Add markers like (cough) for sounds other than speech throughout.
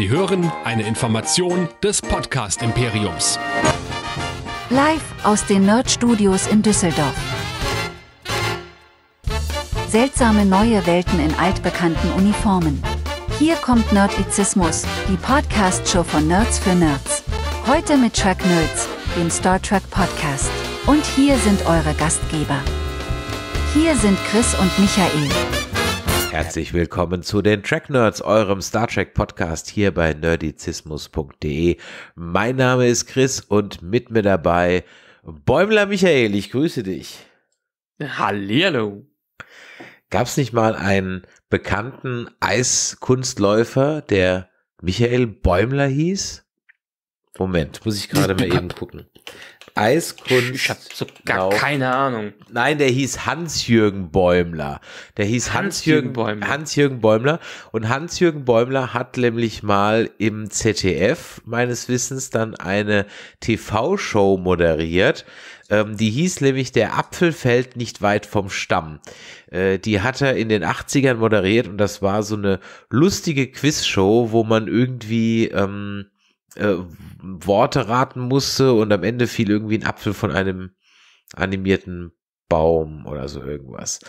Sie hören eine Information des Podcast Imperiums. Live aus den Nerd Studios in Düsseldorf. Seltsame neue Welten in altbekannten Uniformen. Hier kommt Nerdizismus, die Podcast-Show von Nerds für Nerds. Heute mit Track Nerds, dem Star Trek Podcast. Und hier sind eure Gastgeber. Hier sind Chris und Michael. Herzlich willkommen zu den Track Nerds, eurem Star Trek Podcast hier bei nerdizismus.de. Mein Name ist Chris und mit mir dabei Bäumler Michael. Ich grüße dich. Hallihallo. Gab es nicht mal einen bekannten Eiskunstläufer, der Michael Bäumler hieß? Moment, muss ich gerade mal (laughs) eben gucken. Eiskunst. Ich habe so gar genau. keine Ahnung. Nein, der hieß Hans-Jürgen Bäumler. Der hieß Hans-Jürgen Bäumler. Hans-Jürgen Bäumler. Und Hans-Jürgen Bäumler hat nämlich mal im ZDF meines Wissens dann eine TV-Show moderiert. Ähm, die hieß nämlich Der Apfel fällt nicht weit vom Stamm. Äh, die hat er in den 80ern moderiert und das war so eine lustige Quizshow, wo man irgendwie ähm, äh, Worte raten musste und am Ende fiel irgendwie ein Apfel von einem animierten Baum oder so irgendwas.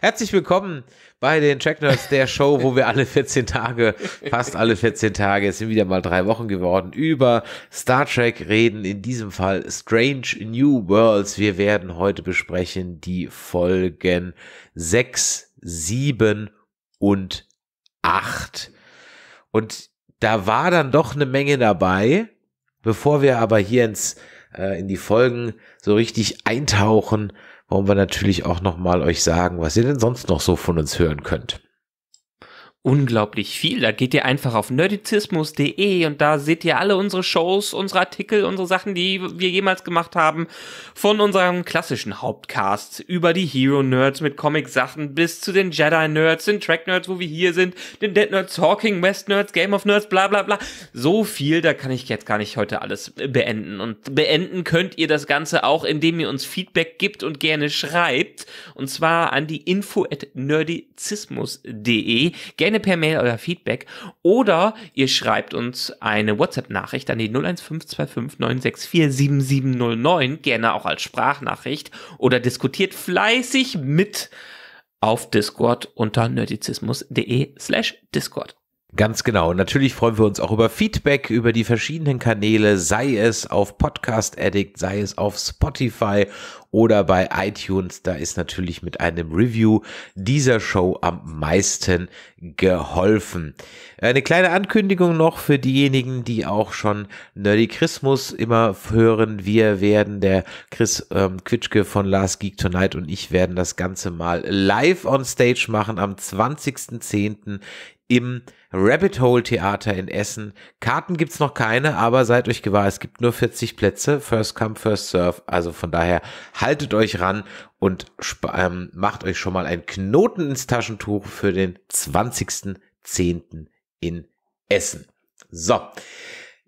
Herzlich willkommen bei den Tracknerds, der Show, wo wir alle 14 Tage, fast alle 14 Tage, es sind wieder mal drei Wochen geworden, über Star Trek reden. In diesem Fall Strange New Worlds. Wir werden heute besprechen die Folgen 6, 7 und 8. Und da war dann doch eine Menge dabei. Bevor wir aber hier ins, äh, in die Folgen so richtig eintauchen, wollen wir natürlich auch nochmal euch sagen, was ihr denn sonst noch so von uns hören könnt unglaublich viel. Da geht ihr einfach auf nerdizismus.de und da seht ihr alle unsere Shows, unsere Artikel, unsere Sachen, die wir jemals gemacht haben. Von unserem klassischen Hauptcast über die Hero Nerds mit Comic-Sachen bis zu den Jedi Nerds, den Track Nerds, wo wir hier sind, den Dead Nerds, Talking West Nerds, Game of Nerds, bla bla bla. So viel, da kann ich jetzt gar nicht heute alles beenden. Und beenden könnt ihr das Ganze auch, indem ihr uns Feedback gibt und gerne schreibt. Und zwar an die info at nerdizismus.de. Gerne gerne per Mail euer Feedback oder ihr schreibt uns eine WhatsApp-Nachricht an die 0152596477709, gerne auch als Sprachnachricht oder diskutiert fleißig mit auf Discord unter nerdizismus.de slash Discord. Ganz genau. Und natürlich freuen wir uns auch über Feedback über die verschiedenen Kanäle, sei es auf Podcast Addict, sei es auf Spotify oder bei iTunes. Da ist natürlich mit einem Review dieser Show am meisten geholfen. Eine kleine Ankündigung noch für diejenigen, die auch schon Nerdy Christmas immer hören. Wir werden, der Chris ähm, Quitschke von Last Geek Tonight und ich werden das Ganze mal live on stage machen am 20.10. im Rabbit Hole Theater in Essen. Karten gibt's noch keine, aber seid euch gewahr, es gibt nur 40 Plätze. First come, first serve. Also von daher haltet euch ran und ähm, macht euch schon mal ein Knoten ins Taschentuch für den 20.10. in Essen. So.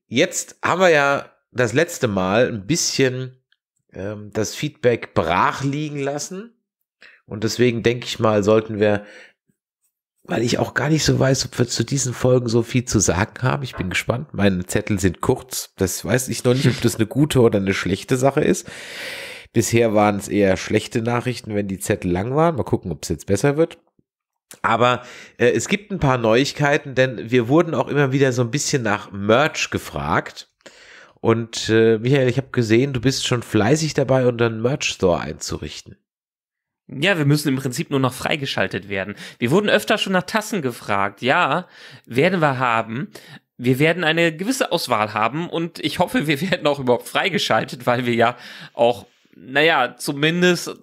Jetzt haben wir ja das letzte Mal ein bisschen ähm, das Feedback brach liegen lassen. Und deswegen denke ich mal, sollten wir weil ich auch gar nicht so weiß, ob wir zu diesen Folgen so viel zu sagen haben. Ich bin gespannt. Meine Zettel sind kurz. Das weiß ich noch nicht, ob das eine gute oder eine schlechte Sache ist. Bisher waren es eher schlechte Nachrichten, wenn die Zettel lang waren. Mal gucken, ob es jetzt besser wird. Aber äh, es gibt ein paar Neuigkeiten, denn wir wurden auch immer wieder so ein bisschen nach Merch gefragt. Und äh, Michael, ich habe gesehen, du bist schon fleißig dabei, unseren Merch-Store einzurichten. Ja, wir müssen im Prinzip nur noch freigeschaltet werden. Wir wurden öfter schon nach Tassen gefragt. Ja, werden wir haben. Wir werden eine gewisse Auswahl haben und ich hoffe, wir (laughs) werden auch überhaupt freigeschaltet, weil wir ja auch, naja, zumindest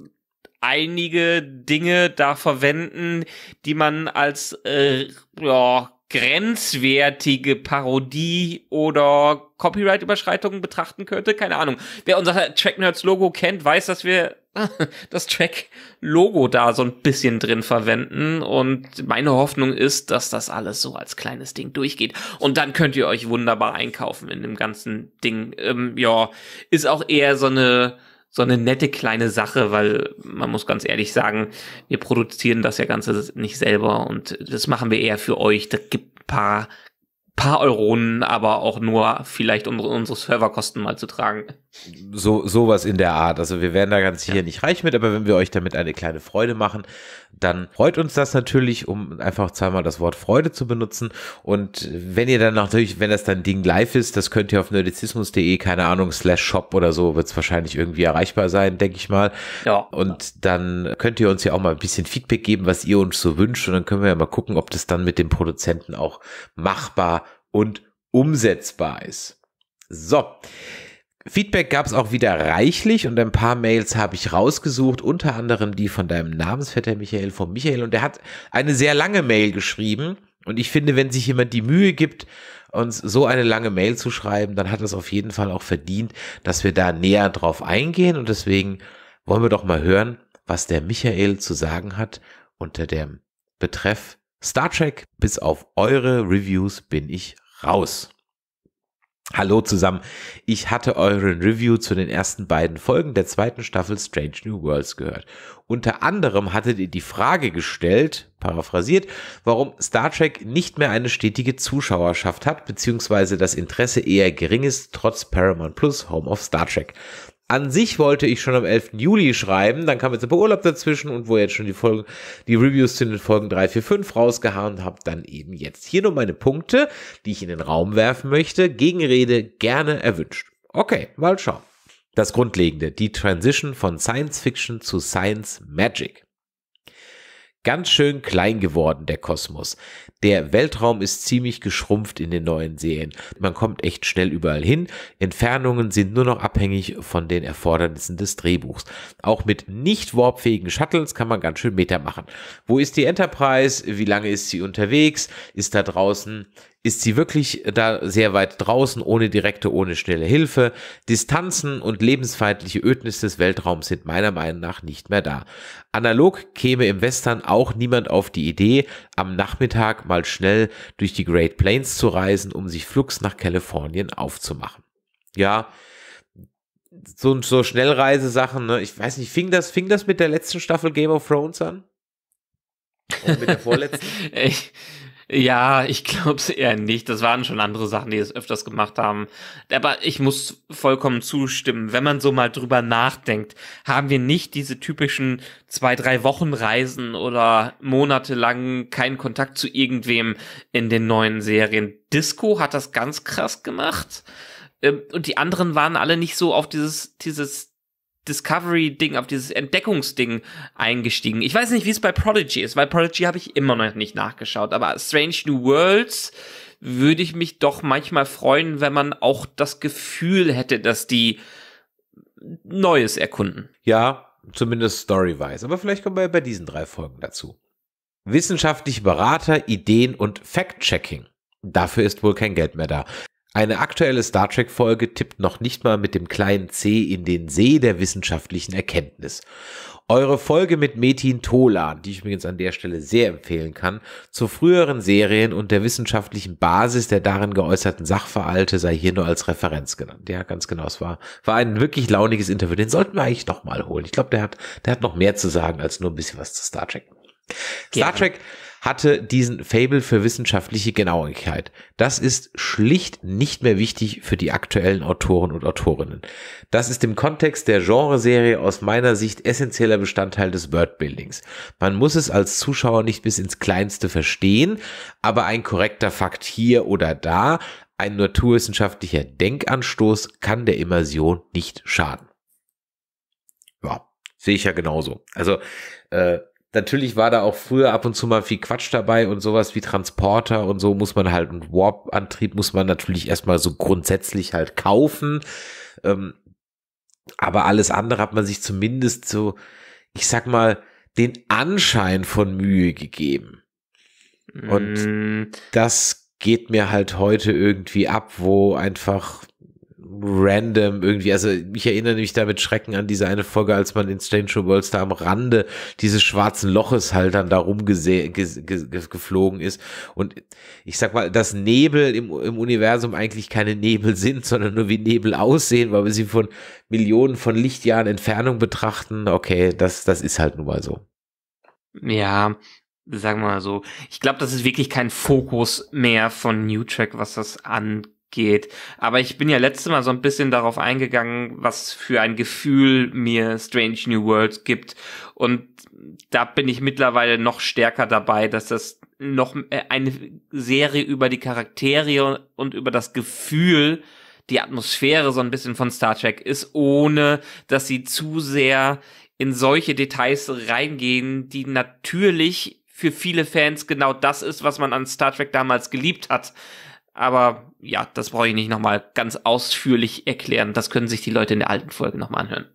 einige Dinge da verwenden, die man als äh, ja, grenzwertige Parodie oder Copyright-Überschreitungen betrachten könnte. Keine Ahnung. Wer unser Track Nerds Logo kennt, weiß, dass wir (laughs) das Track-Logo da so ein bisschen drin verwenden. Und meine Hoffnung ist, dass das alles so als kleines Ding durchgeht. Und dann könnt ihr euch wunderbar einkaufen in dem ganzen Ding. Ähm, ja, ist auch eher so eine so eine nette kleine Sache, weil man muss ganz ehrlich sagen, wir produzieren das ja Ganze nicht selber und das machen wir eher für euch. Da gibt ein paar paar Euronen, aber auch nur vielleicht unsere, unsere Serverkosten mal zu tragen. So, sowas in der Art. Also wir werden da ganz sicher nicht reich mit, aber wenn wir euch damit eine kleine Freude machen, dann freut uns das natürlich, um einfach zweimal das Wort Freude zu benutzen. Und wenn ihr dann natürlich, wenn das dann Ding live ist, das könnt ihr auf nerdizismus.de, keine Ahnung, slash shop oder so, wird es wahrscheinlich irgendwie erreichbar sein, denke ich mal. Ja. Und dann könnt ihr uns ja auch mal ein bisschen Feedback geben, was ihr uns so wünscht. Und dann können wir ja mal gucken, ob das dann mit dem Produzenten auch machbar und umsetzbar ist. So. Feedback gab es auch wieder reichlich und ein paar Mails habe ich rausgesucht, unter anderem die von deinem Namensvetter Michael, von Michael. Und der hat eine sehr lange Mail geschrieben. Und ich finde, wenn sich jemand die Mühe gibt, uns so eine lange Mail zu schreiben, dann hat es auf jeden Fall auch verdient, dass wir da näher drauf eingehen. Und deswegen wollen wir doch mal hören, was der Michael zu sagen hat unter dem Betreff Star Trek. Bis auf eure Reviews bin ich raus. Hallo zusammen. Ich hatte euren Review zu den ersten beiden Folgen der zweiten Staffel Strange New Worlds gehört. Unter anderem hattet ihr die Frage gestellt, paraphrasiert, warum Star Trek nicht mehr eine stetige Zuschauerschaft hat, beziehungsweise das Interesse eher gering ist, trotz Paramount Plus Home of Star Trek. An sich wollte ich schon am 11. Juli schreiben, dann kam jetzt ein paar Urlaub dazwischen und wo jetzt schon die Folgen, die Reviews zu den Folgen 3, 4, 5 rausgehauen habe, dann eben jetzt. Hier nur meine Punkte, die ich in den Raum werfen möchte. Gegenrede gerne erwünscht. Okay, mal schauen. Das Grundlegende, die Transition von Science Fiction zu Science Magic. Ganz schön klein geworden, der Kosmos. Der Weltraum ist ziemlich geschrumpft in den neuen Serien. Man kommt echt schnell überall hin. Entfernungen sind nur noch abhängig von den Erfordernissen des Drehbuchs. Auch mit nicht warpfähigen Shuttles kann man ganz schön Meter machen. Wo ist die Enterprise? Wie lange ist sie unterwegs? Ist da draußen ist sie wirklich da sehr weit draußen, ohne direkte, ohne schnelle Hilfe. Distanzen und lebensfeindliche Ödnis des Weltraums sind meiner Meinung nach nicht mehr da. Analog käme im Western auch niemand auf die Idee, am Nachmittag mal schnell durch die Great Plains zu reisen, um sich flugs nach Kalifornien aufzumachen. Ja, so, so Schnellreisesachen, ne? ich weiß nicht, fing das, fing das mit der letzten Staffel Game of Thrones an? Oder mit der vorletzten? (laughs) ich, ja, ich glaube es eher nicht. Das waren schon andere Sachen, die es öfters gemacht haben. Aber ich muss vollkommen zustimmen. Wenn man so mal drüber nachdenkt, haben wir nicht diese typischen zwei, drei Wochen Reisen oder monatelang keinen Kontakt zu irgendwem in den neuen Serien. Disco hat das ganz krass gemacht. Ähm, und die anderen waren alle nicht so auf dieses, dieses Discovery-Ding, auf dieses Entdeckungsding eingestiegen. Ich weiß nicht, wie es bei Prodigy ist, weil Prodigy habe ich immer noch nicht nachgeschaut, aber Strange New Worlds würde ich mich doch manchmal freuen, wenn man auch das Gefühl hätte, dass die Neues erkunden. Ja, zumindest story-wise. Aber vielleicht kommen wir bei diesen drei Folgen dazu. Wissenschaftliche Berater, Ideen und Fact-Checking. Dafür ist wohl kein Geld mehr da. Eine aktuelle Star Trek-Folge tippt noch nicht mal mit dem kleinen C in den See der wissenschaftlichen Erkenntnis. Eure Folge mit Metin Tolan, die ich übrigens an der Stelle sehr empfehlen kann, zu früheren Serien und der wissenschaftlichen Basis der darin geäußerten Sachverhalte sei hier nur als Referenz genannt. Ja, ganz genau. Es war, war ein wirklich launiges Interview. Den sollten wir eigentlich noch mal holen. Ich glaube, der hat, der hat noch mehr zu sagen als nur ein bisschen was zu Star Trek. Star Trek hatte diesen Fable für wissenschaftliche Genauigkeit. Das ist schlicht nicht mehr wichtig für die aktuellen Autoren und Autorinnen. Das ist im Kontext der Genreserie aus meiner Sicht essentieller Bestandteil des Wordbuildings. Man muss es als Zuschauer nicht bis ins Kleinste verstehen, aber ein korrekter Fakt hier oder da, ein naturwissenschaftlicher Denkanstoß kann der Immersion nicht schaden. Ja, sehe ich ja genauso. Also äh, Natürlich war da auch früher ab und zu mal viel Quatsch dabei und sowas wie Transporter und so muss man halt, und Warp-Antrieb muss man natürlich erstmal so grundsätzlich halt kaufen. Ähm, aber alles andere hat man sich zumindest so, ich sag mal, den Anschein von Mühe gegeben. Und mm. das geht mir halt heute irgendwie ab, wo einfach random irgendwie, also ich erinnere mich da mit Schrecken an diese eine Folge, als man in Stranger Worlds da am Rande dieses schwarzen Loches halt dann da rumgeflogen ist und ich sag mal, dass Nebel im, im Universum eigentlich keine Nebel sind, sondern nur wie Nebel aussehen, weil wir sie von Millionen von Lichtjahren Entfernung betrachten, okay, das, das ist halt nun mal so. Ja, sagen wir mal so, ich glaube, das ist wirklich kein Fokus mehr von New Track, was das angeht. Aber ich bin ja letztes Mal so ein bisschen darauf eingegangen, was für ein Gefühl mir Strange New Worlds gibt. Und da bin ich mittlerweile noch stärker dabei, dass das noch äh, eine Serie über die Charaktere und über das Gefühl, die Atmosphäre so ein bisschen von Star Trek ist, ohne dass sie zu sehr in solche Details reingehen, die natürlich für viele Fans genau das ist, was man an Star Trek damals geliebt hat. Aber ja, das brauche ich nicht nochmal ganz ausführlich erklären. Das können sich die Leute in der alten Folge nochmal anhören.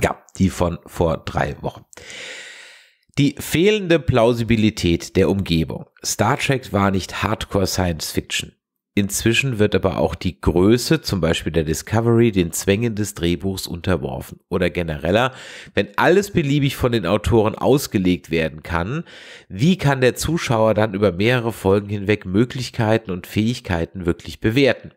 Ja, die von vor drei Wochen. Die fehlende Plausibilität der Umgebung. Star Trek war nicht Hardcore Science Fiction. Inzwischen wird aber auch die Größe, zum Beispiel der Discovery, den Zwängen des Drehbuchs unterworfen. Oder genereller, wenn alles beliebig von den Autoren ausgelegt werden kann, wie kann der Zuschauer dann über mehrere Folgen hinweg Möglichkeiten und Fähigkeiten wirklich bewerten?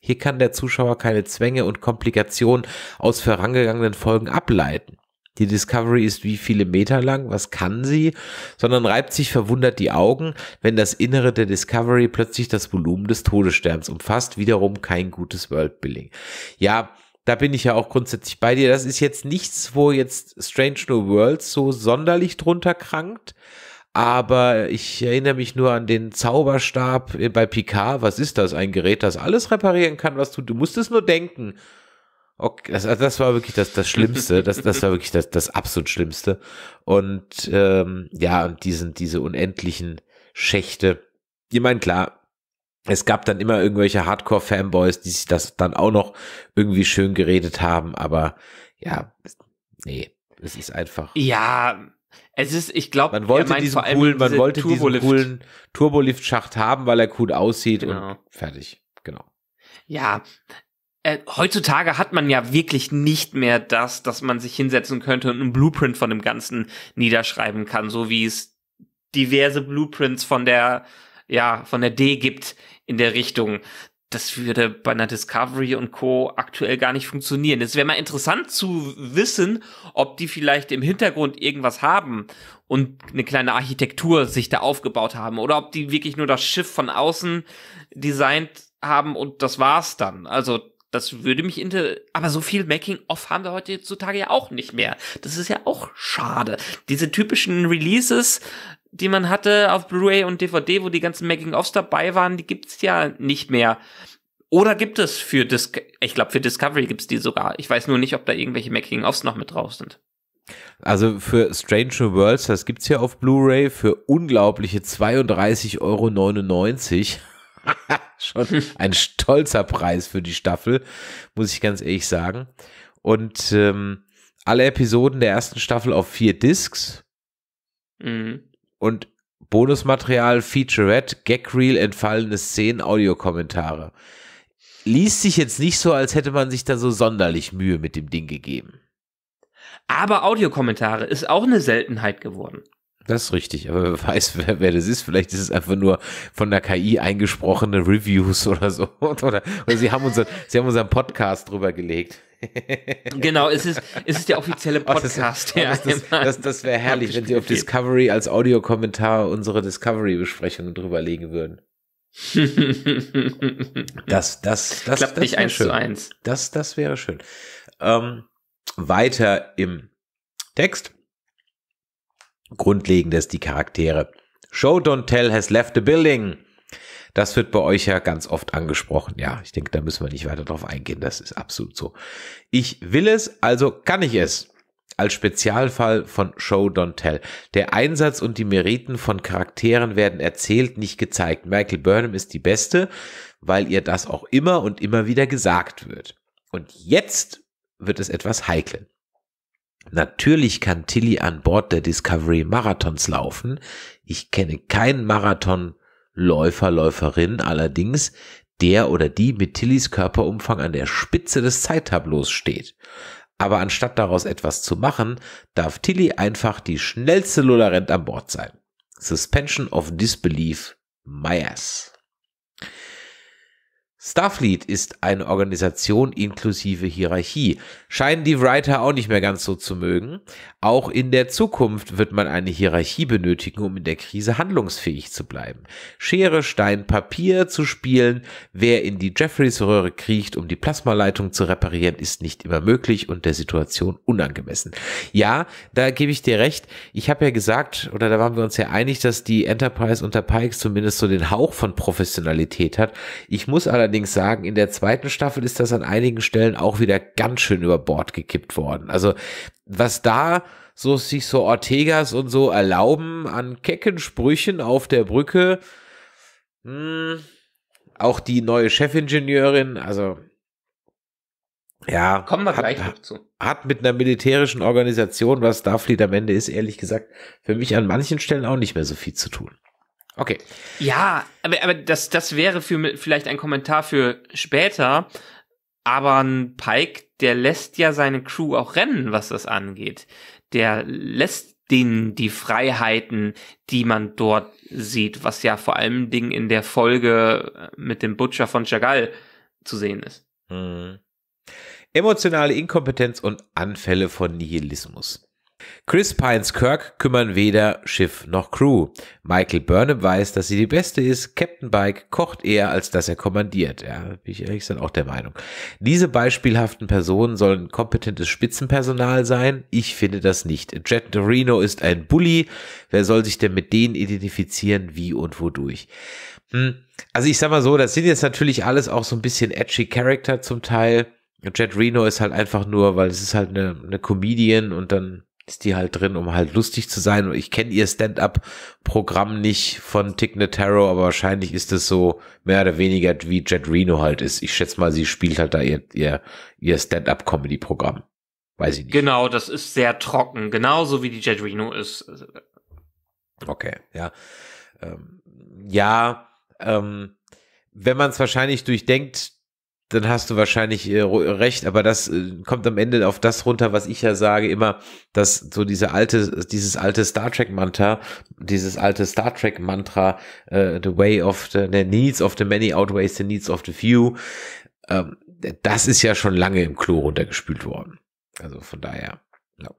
Hier kann der Zuschauer keine Zwänge und Komplikationen aus vorangegangenen Folgen ableiten. Die Discovery ist wie viele Meter lang, was kann sie, sondern reibt sich verwundert die Augen, wenn das Innere der Discovery plötzlich das Volumen des Todessterns umfasst, wiederum kein gutes Worldbuilding. Ja, da bin ich ja auch grundsätzlich bei dir. Das ist jetzt nichts, wo jetzt Strange New Worlds so sonderlich drunter krankt. Aber ich erinnere mich nur an den Zauberstab bei Picard. Was ist das? Ein Gerät, das alles reparieren kann, was tut. Du musst es nur denken. Okay, das, also das war wirklich das, das Schlimmste. Das, das war wirklich das, das absolut Schlimmste. Und ähm, ja, und diesen, diese unendlichen Schächte. Ich meine, klar, es gab dann immer irgendwelche Hardcore-Fanboys, die sich das dann auch noch irgendwie schön geredet haben, aber ja, nee, es ist einfach. Ja, es ist, ich glaube, man wollte diesen coolen, man wollte diesen coolen Turbolift-Schacht haben, weil er cool aussieht genau. und fertig. Genau. Ja, äh, heutzutage hat man ja wirklich nicht mehr das, dass man sich hinsetzen könnte und einen Blueprint von dem Ganzen niederschreiben kann, so wie es diverse Blueprints von der, ja, von der D gibt in der Richtung. Das würde bei einer Discovery und Co. aktuell gar nicht funktionieren. Es wäre mal interessant zu wissen, ob die vielleicht im Hintergrund irgendwas haben und eine kleine Architektur sich da aufgebaut haben oder ob die wirklich nur das Schiff von außen designt haben und das war's dann. Also das würde mich inter aber so viel Making-of haben wir heutzutage ja auch nicht mehr. Das ist ja auch schade. Diese typischen Releases, die man hatte auf Blu-ray und DVD, wo die ganzen Making-ofs dabei waren, die gibt's ja nicht mehr. Oder gibt es für Dis ich glaube für Discovery gibt's die sogar. Ich weiß nur nicht, ob da irgendwelche Making-ofs noch mit drauf sind. Also für Strange New Worlds, das gibt's ja auf Blu-ray für unglaubliche 32,99 Euro. (laughs) Schon ein stolzer Preis für die Staffel, muss ich ganz ehrlich sagen. Und ähm, alle Episoden der ersten Staffel auf vier Discs. Mhm. Und Bonusmaterial, Featurette, Gagreel, entfallene Szenen, Audiokommentare. Liest sich jetzt nicht so, als hätte man sich da so sonderlich Mühe mit dem Ding gegeben. Aber Audiokommentare ist auch eine Seltenheit geworden. Das ist richtig, aber wer weiß, (laughs) wer, wer das ist. Vielleicht ist es einfach nur von der KI eingesprochene Reviews oder so. (laughs) Oder, oder sie haben unseren, sie haben unseren Podcast drüber gelegt. (laughs) genau, es ist, es ist der offizielle Podcast. Oh, das, das, das, das wäre herrlich, wenn sie auf Discovery als Audiokommentar unsere Discovery-Besprechungen drüberlegen würden. das, das, das, Klappt das nicht eins schön. zu eins. Das, das wäre schön. Ähm, weiter im Text. Grundlegendes die Charaktere. Show Don't Tell has left the building. Das wird bei euch ja ganz oft angesprochen. Ja, ich denke, da müssen wir nicht weiter drauf eingehen. Das ist absolut so. Ich will es, also kann ich es. Als Spezialfall von Show Don't Tell. Der Einsatz und die Meriten von Charakteren werden erzählt, nicht gezeigt. Michael Burnham ist die Beste, weil ihr das auch immer und immer wieder gesagt wird. Und jetzt wird es etwas heikel. Natürlich kann Tilly an Bord der Discovery Marathons laufen. Ich kenne keinen Marathonläufer, Läuferin allerdings, der oder die mit Tillys Körperumfang an der Spitze des Zeittableaus steht. Aber anstatt daraus etwas zu machen, darf Tilly einfach die schnellste Lullerent an Bord sein. Suspension of Disbelief, my ass. Starfleet ist eine Organisation inklusive Hierarchie. Scheinen die Writer auch nicht mehr ganz so zu mögen. Auch in der Zukunft wird man eine Hierarchie benötigen, um in der Krise handlungsfähig zu bleiben. Schere, Stein, Papier zu spielen, wer in die Jeffreys-Röhre kriecht, um die Plasmaleitung zu reparieren, ist nicht immer möglich und der Situation unangemessen. Ja, da gebe ich dir recht. Ich habe ja gesagt, oder da waren wir uns ja einig, dass die Enterprise unter Pikes zumindest so den Hauch von Professionalität hat. Ich muss allerdings allerdings sagen, in der zweiten Staffel ist das an einigen Stellen auch wieder ganz schön über Bord gekippt worden. Also was da so sich so Ortegas und so erlauben an kecken Sprüchen auf der Brücke, hm, auch die neue Chefingenieurin, also ja, kommen wir hat, gleich noch zu. Hat mit einer militärischen Organisation, was Starfleet am Ende ist, ehrlich gesagt, für mich an manchen Stellen auch nicht mehr so viel zu tun. Okay. Ja, aber, aber das, das wäre für vielleicht ein Kommentar für später. Aber ein Pike, der lässt ja seine Crew auch rennen, was das angeht. Der lässt denen die Freiheiten, die man dort sieht, was ja vor allem Ding in der Folge mit dem Butcher von Chagall zu sehen ist. Hm. Emotionale Inkompetenz und Anfälle von Nihilismus. Chris Pines Kirk kümmern weder Schiff noch Crew. Michael Burnham weiß, dass sie die Beste ist. Captain Bike kocht eher, als dass er kommandiert. Ja, bin ich ehrlich gesagt auch der Meinung. Diese beispielhaften Personen sollen kompetentes Spitzenpersonal sein. Ich finde das nicht. Jet Reno ist ein Bully. Wer soll sich denn mit denen identifizieren, wie und wodurch? Hm. Also ich sag mal so, das sind jetzt natürlich alles auch so ein bisschen edgy Character zum Teil. Jet Reno ist halt einfach nur, weil es ist halt eine, eine Comedian und dann ist die halt drin, um halt lustig zu sein. Und ich kenne ihr Stand-up-Programm nicht von Tick Notaro, aber wahrscheinlich ist es so mehr oder weniger wie Jet Reno halt ist. Ich schätze mal, sie spielt halt da ihr, ihr, ihr Stand-up-Comedy-Programm. Weiß ich nicht. Genau, das ist sehr trocken, genauso wie die Jet Reno ist. Okay, ja. Ähm, ja, ähm, wenn man es wahrscheinlich durchdenkt, dann hast du wahrscheinlich äh, recht, aber das äh, kommt am Ende auf das runter, was ich ja sage immer, dass so diese alte, dieses alte Star Trek Mantra, dieses alte Star Trek Mantra, äh, the way of the, the needs of the many outweighs the needs of the few, ähm, das ist ja schon lange im Klo runtergespült worden. Also von daher, ja.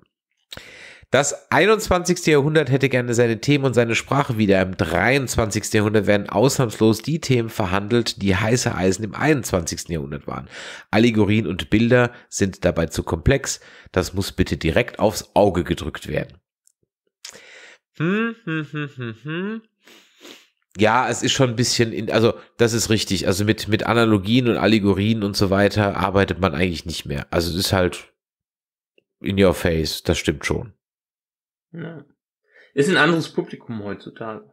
Das 21. Jahrhundert hätte gerne seine Themen und seine Sprache wieder. Im 23. Jahrhundert werden ausnahmslos die Themen verhandelt, die heiße Eisen im 21. Jahrhundert waren. Allegorien und Bilder sind dabei zu komplex. Das muss bitte direkt aufs Auge gedrückt werden. Hm, hm, hm, hm, hm. Ja, es ist schon ein bisschen, in, also das ist richtig. Also mit, mit Analogien und Allegorien und so weiter arbeitet man eigentlich nicht mehr. Also es ist halt in your face, das stimmt schon. Ja. Ist ein anderes Publikum heutzutage.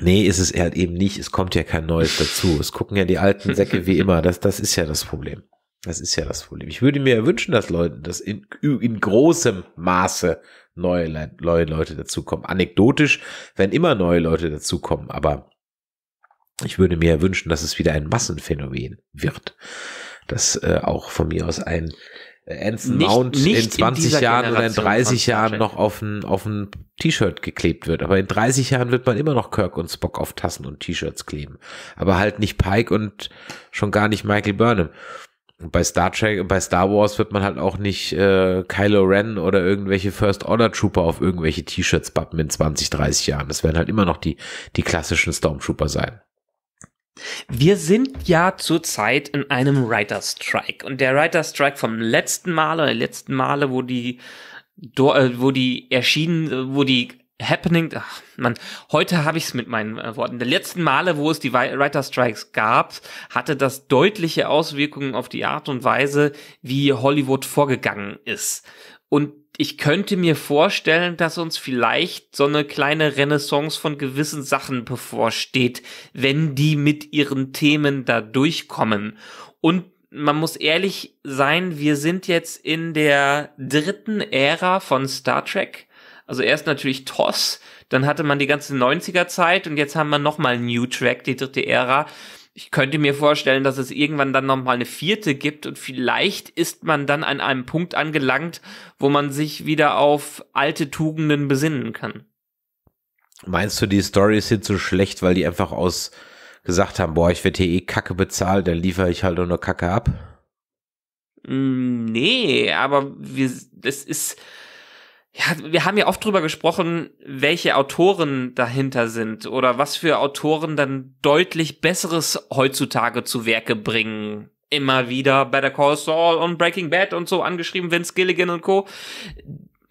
Nee, ist es halt eben nicht. Es kommt ja kein Neues (laughs) dazu. Es gucken ja die alten Säcke wie immer. Das, das ist ja das Problem. Das ist ja das Problem. Ich würde mir wünschen, dass Leute, dass in, in großem Maße neue, neue Leute dazukommen. Anekdotisch werden immer neue Leute dazukommen, aber ich würde mir wünschen, dass es wieder ein Massenphänomen wird. Dass äh, auch von mir aus ein Anson nicht, Mount nicht in 20 in Jahren oder in 30 Jahren noch auf ein, auf ein T-Shirt geklebt wird. Aber in 30 Jahren wird man immer noch Kirk und Spock auf Tassen und T-Shirts kleben. Aber halt nicht Pike und schon gar nicht Michael Burnham. Und bei Star Trek, bei Star Wars wird man halt auch nicht äh, Kylo Ren oder irgendwelche First Order Trooper auf irgendwelche T-Shirts bappen in 20, 30 Jahren. Das werden halt immer noch die, die klassischen Stormtrooper sein. Wir sind ja zurzeit in einem Writer Strike und der Writer Strike vom letzten Mal oder letzten Male, wo die äh, wo die erschienen, wo die Happening, ach man, heute habe ich es mit meinen äh, Worten. Der letzten Male, wo es die Writer Strikes gab, hatte das deutliche Auswirkungen auf die Art und Weise, wie Hollywood vorgegangen ist. Und ich könnte mir vorstellen, dass uns vielleicht so eine kleine Renaissance von gewissen Sachen bevorsteht, wenn die mit ihren Themen da durchkommen. Und man muss ehrlich sein, wir sind jetzt in der dritten Ära von Star Trek. Also erst natürlich TOS, dann hatte man die ganze 90er Zeit und jetzt haben wir nochmal New Track, die dritte Ära ich könnte mir vorstellen, dass es irgendwann dann nochmal eine vierte gibt und vielleicht ist man dann an einem Punkt angelangt, wo man sich wieder auf alte Tugenden besinnen kann. Meinst du, die Stories sind so schlecht, weil die einfach aus gesagt haben, boah, ich werde hier eh Kacke bezahlt, dann liefere ich halt nur Kacke ab? Mm, Nee, aber wir, das ist, ja, wir haben ja oft drüber gesprochen, welche Autoren dahinter sind oder was für Autoren dann deutlich Besseres heutzutage zu Werke bringen. Immer wieder Better Call Saul und Breaking Bad und so angeschrieben, Vince Gilligan und Co.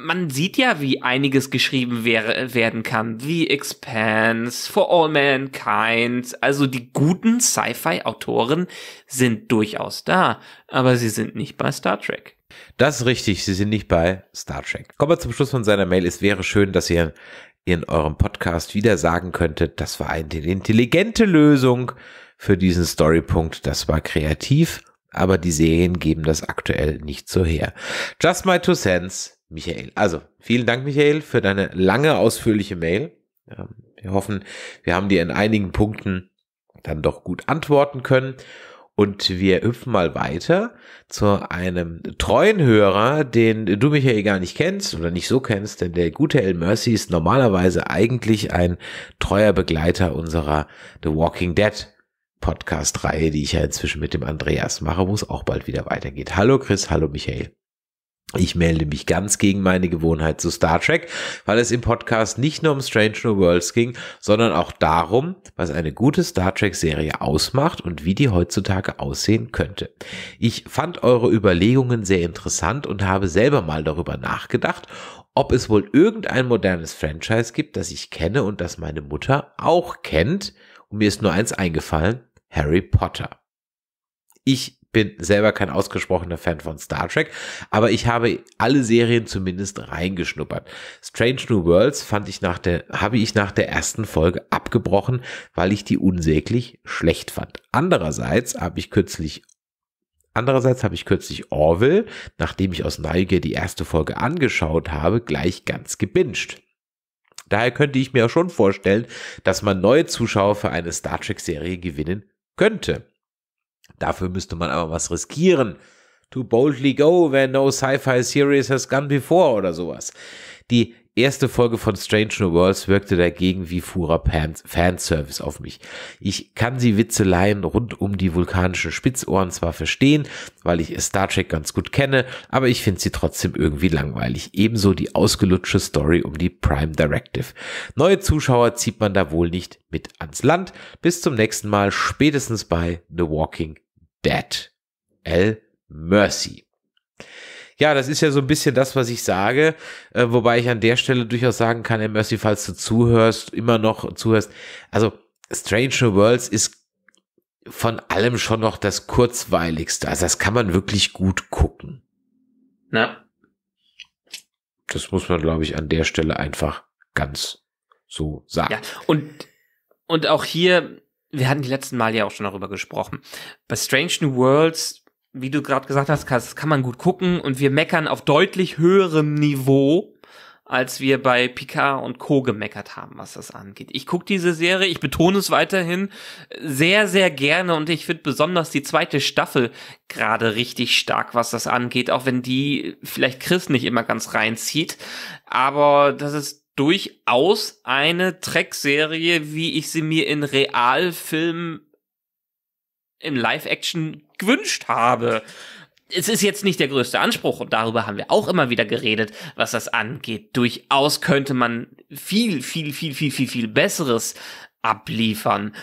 Man sieht ja, wie einiges geschrieben wäre, werden kann, wie Expanse, For All Mankind. Also die guten Sci-Fi-Autoren sind durchaus da, aber sie sind nicht bei Star Trek. Das ist richtig, Sie sind nicht bei Star Trek. Kommen wir zum Schluss von seiner Mail. Es wäre schön, dass ihr in eurem Podcast wieder sagen könntet, das war eine intelligente Lösung für diesen Storypunkt. Das war kreativ, aber die Serien geben das aktuell nicht so her. Just my two cents, Michael. Also, vielen Dank, Michael, für deine lange, ausführliche Mail. Ja, Wir hoffen, wir haben dir in einigen Punkten dann doch gut antworten können. Und wir hüpfen mal weiter zu einem treuen Hörer, den du Michael gar nicht kennst oder nicht so kennst, denn der gute El Mercy ist normalerweise eigentlich ein treuer Begleiter unserer The Walking Dead Podcast-Reihe, die ich ja inzwischen mit dem Andreas mache, wo es auch bald wieder weitergeht. Hallo Chris, hallo Michael. Ich melde mich ganz gegen meine Gewohnheit zu Star Trek, weil es im Podcast nicht nur um Strange New Worlds ging, sondern auch darum, was eine gute Star Trek-Serie ausmacht und wie die heutzutage aussehen könnte. Ich fand eure Überlegungen sehr interessant und habe selber mal darüber nachgedacht, ob es wohl irgendein modernes Franchise gibt, das ich kenne und das meine Mutter auch kennt. Und mir ist nur eins eingefallen, Harry Potter. Ich bin selber kein ausgesprochener Fan von Star Trek, aber ich habe alle Serien zumindest reingeschnuppert. Strange New Worlds fand ich nach der, habe ich nach der ersten Folge abgebrochen, weil ich die unsäglich schlecht fand. Andererseits habe ich kürzlich Andererseits habe ich kürzlich Orville, nachdem ich aus Neugier die erste Folge angeschaut habe, gleich ganz gebinged. Daher könnte ich mir auch schon vorstellen, dass man neue Zuschauer für eine Star Trek-Serie gewinnen könnte. Dafür müsste man aber was riskieren. To boldly go where no sci-fi series has gone before oder sowas. Die erste Folge von Strange New Worlds wirkte dagegen wie purer Fanservice auf mich. Ich kann die Witzeleien rund um die vulkanischen Spitzohren zwar verstehen, weil ich Star Trek ganz gut kenne, aber ich finde sie trotzdem irgendwie langweilig. Ebenso die ausgelutschte Story um die Prime Directive. Neue Zuschauer zieht man da wohl nicht mit ans Land. Bis zum nächsten Mal, spätestens bei The Walking Dead. L. Mercy. Ja, das ist ja so ein bisschen das, was ich sage, äh, wobei ich an der Stelle durchaus sagen kann, L. Mercy, falls du zuhörst, immer noch zuhörst. Also, Strange New Worlds ist von allem schon noch das kurzweiligste. Also, das kann man wirklich gut gucken. Na, Das muss man, glaube ich, an der Stelle einfach ganz so sagen. Ja, und, und auch hier, wir hatten die letzten Mal ja auch schon darüber gesprochen. Bei Strange New Worlds, wie du gerade gesagt hast, kann, kann man gut gucken und wir meckern auf deutlich höherem Niveau, als wir bei Picard und Co. gemeckert haben, was das angeht. Ich gucke diese Serie, ich betone es weiterhin, sehr, sehr gerne und ich finde besonders die zweite Staffel gerade richtig stark, was das angeht, auch wenn die vielleicht Chris nicht immer ganz reinzieht. Aber das ist durchaus eine Trek-Serie, wie ich sie mir in Realfilmen in Live-Action gewünscht habe. Es ist jetzt nicht der größte Anspruch und darüber haben wir auch immer wieder geredet, was das angeht. Durchaus könnte man viel, viel, viel, viel, viel, viel Besseres abliefern.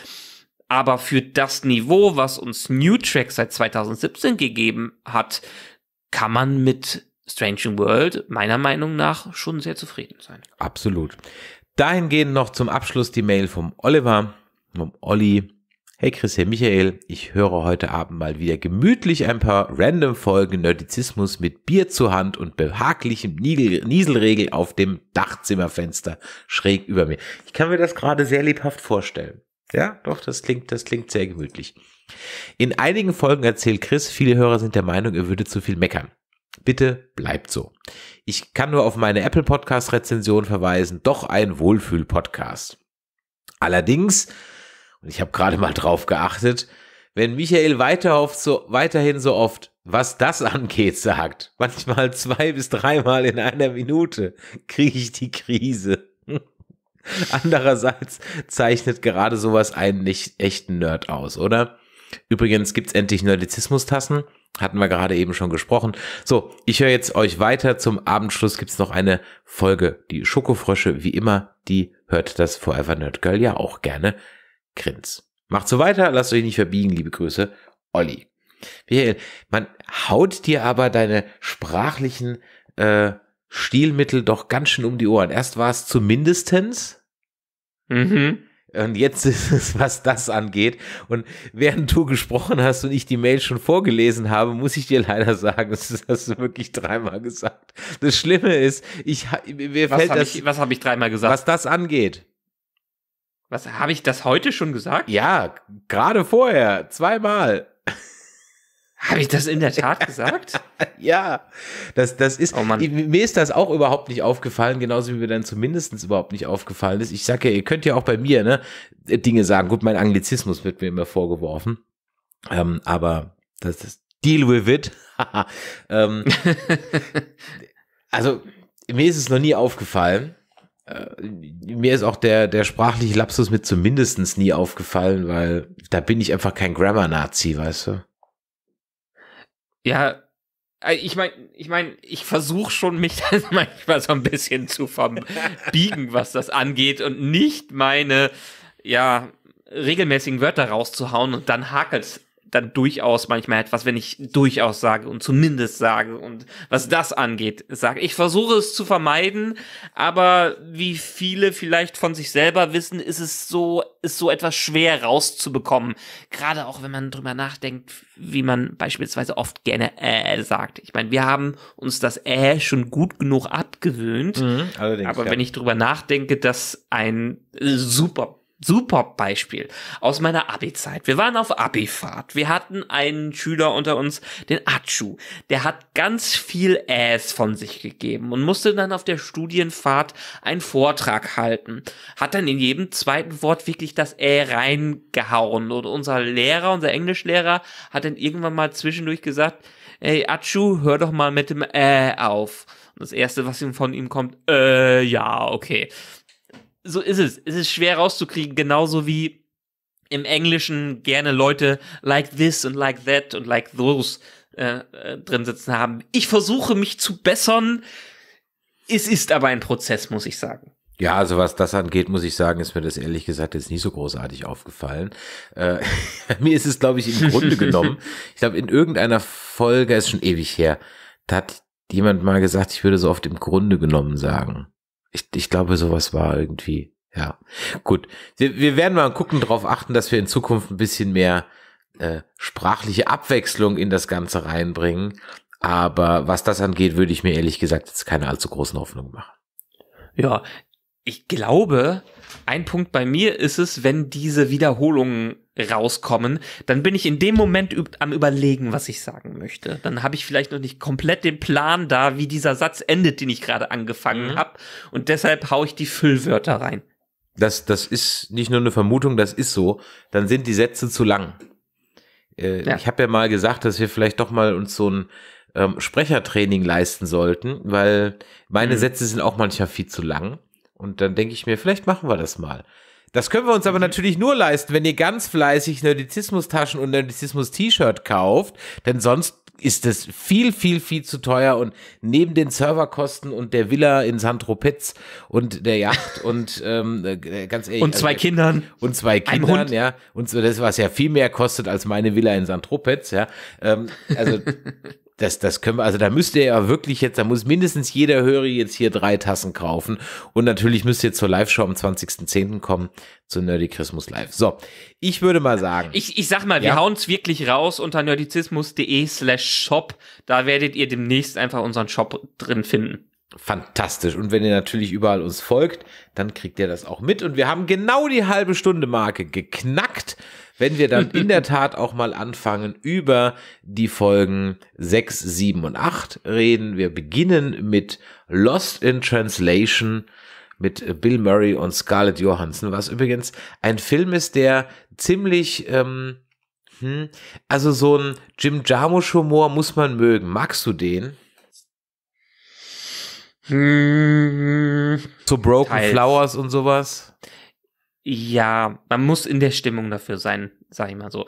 Aber für das Niveau, was uns New Track seit 2017 gegeben hat, kann man mit Strange World meiner Meinung nach schon sehr zufrieden sein. Absolut. Dahingehend noch zum Abschluss die Mail vom Oliver, vom Olli. Hey Chris, hey Michael, ich höre heute Abend mal wieder gemütlich ein paar random Folgen Nerdizismus mit Bier zur Hand und behaglichem Nieselregel auf dem Dachzimmerfenster schräg über mir. Ich kann mir das gerade sehr lebhaft vorstellen. Ja, doch, das klingt, das klingt sehr gemütlich. In einigen Folgen erzählt Chris, viele Hörer sind der Meinung, er würde zu viel meckern. Bitte bleibt so. Ich kann nur auf meine Apple Podcast Rezension verweisen, doch ein Wohlfühl Podcast. Allerdings, und ich habe gerade mal drauf geachtet, wenn Michael weiter so, weiterhin so oft, was das (laughs) angeht, sagt, manchmal zwei bis dreimal in einer Minute, kriege ich die Krise. (laughs) Andererseits zeichnet gerade sowas einen nicht echten Nerd aus, oder? Übrigens gibt's endlich Nerdizismus-Tassen. Hatten wir gerade eben schon gesprochen. So, ich höre jetzt euch weiter. Zum Abendschluss gibt's noch eine Folge. Die Schokofrösche, wie immer, die hört das Forever Nerd Girl ja auch gerne. Grins. Macht so weiter, lasst euch nicht verbiegen, liebe Grüße. Olli. Michael, man haut dir aber deine sprachlichen äh, Stilmittel doch ganz schön um die Ohren. Erst war es zumindestens. Mhm. Und jetzt (laughs) ist es, was das angeht. Und während du gesprochen hast und ich die Mail schon vorgelesen habe, muss ich dir leider sagen, (laughs) das hast du wirklich dreimal gesagt. Das Schlimme ist, ich, mir Was fällt habe das, ich, was hab ich dreimal gesagt? was das angeht. Was habe ich das heute schon gesagt? Ja, gerade vorher, zweimal. Habe ich das in der Tat (laughs) gesagt? Ja, das, das ist, Oh mir ist das auch überhaupt nicht aufgefallen, genauso wie mir dann zumindest überhaupt nicht aufgefallen ist. Ich sag ja, ihr könnt ja auch bei mir, ne, Dinge sagen. Gut, mein Anglizismus wird mir immer vorgeworfen. Ähm, aber das ist Deal with it. (laughs) ähm, also, mir ist es noch nie aufgefallen. Äh, mir ist auch der, der sprachliche Lapsus mit zumindestens nie aufgefallen, weil da bin ich einfach kein Grammar-Nazi, weißt du? Ja, äh, ich meine, ich meine, ich versuche schon mich (laughs) dann manchmal so ein bisschen zu verbiegen, (laughs) was das angeht und nicht meine, ja, regelmäßigen Wörter rauszuhauen und dann hakelt's dann durchaus manchmal etwas, wenn ich durchaus sage und zumindest sage und was das angeht, sage. Ich versuche es zu vermeiden, aber wie viele vielleicht von sich selber wissen, ist es so, ist so etwas schwer rauszubekommen. Gerade auch wenn man drüber nachdenkt, wie man beispielsweise oft gerne äh sagt. Ich meine, wir haben uns das äh schon gut genug abgewöhnt. allerdings. Aber ja. wenn ich drüber nachdenke, dass ein super Super Beispiel aus meiner Abi-Zeit. Wir waren auf Abi-Fahrt. Wir hatten einen Schüler unter uns, den Achu. Der hat ganz viel Äs von sich gegeben und musste dann auf der Studienfahrt einen Vortrag halten. Hat dann in jedem zweiten Wort wirklich das Ä reingehauen. Und unser Lehrer, unser Englischlehrer, hat dann irgendwann mal zwischendurch gesagt, ey Achu, hör doch mal mit dem Ä auf. Und das erste, was ihm von ihm kommt, äh, ja, okay so ist es. Es ist schwer rauszukriegen, genauso wie im Englischen gerne Leute like this und like that und like those äh, äh, drin sitzen haben. Ich versuche mich zu bessern. Es ist aber ein Prozess, muss ich sagen. Ja, also was das angeht, muss ich sagen, ist mir das ehrlich gesagt jetzt nicht so großartig aufgefallen. Äh, (laughs) mir ist es, glaube ich, im Grunde (laughs) genommen, ich glaube, in irgendeiner Folge, ist schon ewig her, da hat jemand mal gesagt, ich würde so oft im Grunde genommen sagen. Ich, ich glaube, sowas war irgendwie, ja. Gut, wir, wir werden mal gucken, darauf achten, dass wir in Zukunft ein bisschen mehr äh, sprachliche Abwechslung in das Ganze reinbringen. Aber was das angeht, würde ich mir ehrlich gesagt jetzt keine allzu großen Hoffnungen machen. Ja, ich glaube, ein Punkt bei mir ist es, wenn diese Wiederholungen rauskommen, dann bin ich in dem Moment am überlegen, was ich sagen möchte. Dann habe ich vielleicht noch nicht komplett den Plan da, wie dieser Satz endet, den ich gerade angefangen Mhm. habe. Und deshalb haue ich die Füllwörter rein. Das, das ist nicht nur eine Vermutung, das ist so. Dann sind die Sätze zu lang. Äh, Ja. Ich habe ja mal gesagt, dass wir vielleicht doch mal uns so ein ähm, Sprechertraining leisten sollten, weil meine Mhm. Sätze sind auch manchmal viel zu lang. Und dann denke ich mir, vielleicht machen wir das mal. Das können wir uns aber natürlich nur leisten, wenn ihr ganz fleißig Nerdizismus-Taschen und Nerdizismus-T-Shirt kauft, denn sonst ist es viel, viel, viel zu teuer und neben den Serverkosten und der Villa in Saint-Tropez und der Yacht (laughs) und ähm, äh, ganz ehrlich. Und zwei also, Kindern. und zwei Kindern, ja. Und so das, was ja viel mehr kostet als meine Villa in St. Tropez, ja. Ähm, also, (laughs) das, das können wir, also da müsst ihr ja wirklich jetzt, da muss mindestens jeder Hörer jetzt hier drei Tassen kaufen. Und natürlich müsst ihr zur Live-Show am 20.10. kommen, zu Nerdy Christmas Live. So, ich würde mal sagen. Ich, ich sag mal, wir Ja. hauen's wirklich raus unter nerdizismus.de slash shop. Da werdet ihr demnächst einfach unseren Shop drin finden. Fantastisch. Und wenn ihr natürlich überall uns folgt, dann kriegt ihr das auch mit. Und wir haben genau die halbe Stunde Marke geknackt, wenn wir dann in der Tat auch mal anfangen, über die Folgen 6, 7 und 8 reden. Wir beginnen mit Lost in Translation mit Bill Murray und Scarlett Johansson, was übrigens ein Film ist, der ziemlich, ähm, hm, also so ein Jim Jarmusch-Humor muss man mögen. Magst du den? Hm, So Broken Teils. Flowers und sowas. Ja, man muss in der Stimmung dafür sein, sag ich mal so.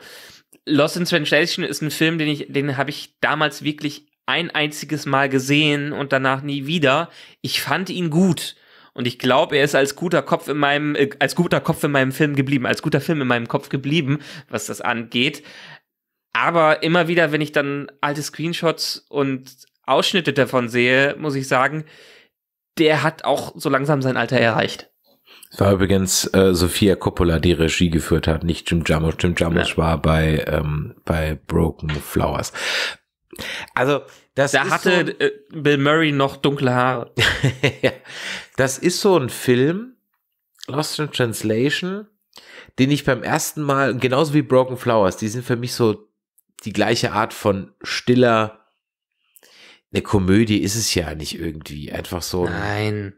Lost in Translation ist ein Film, den ich, den habe ich damals wirklich ein einziges Mal gesehen und danach nie wieder. Ich fand ihn gut. Und ich glaube, er ist als guter Kopf in meinem, äh, als guter Kopf in meinem Film geblieben, als guter Film in meinem Kopf geblieben, was das angeht. Aber immer wieder, wenn ich dann alte Screenshots und Ausschnitte davon sehe, muss ich sagen, der hat auch so langsam sein Alter erreicht. Es war übrigens äh, Sophia Coppola, die Regie geführt hat, nicht Jim Jarmusch. Jim Jarmusch Ja. war bei, ähm, bei Broken Flowers. Also, das Da ist hatte so, äh, Bill Murray noch dunkle Haare. (laughs) Das ist so ein Film, Lost in Translation, den ich beim ersten Mal, genauso wie Broken Flowers, die sind für mich so die gleiche Art von stiller, eine Komödie ist es ja nicht irgendwie, einfach so. ein- Nein.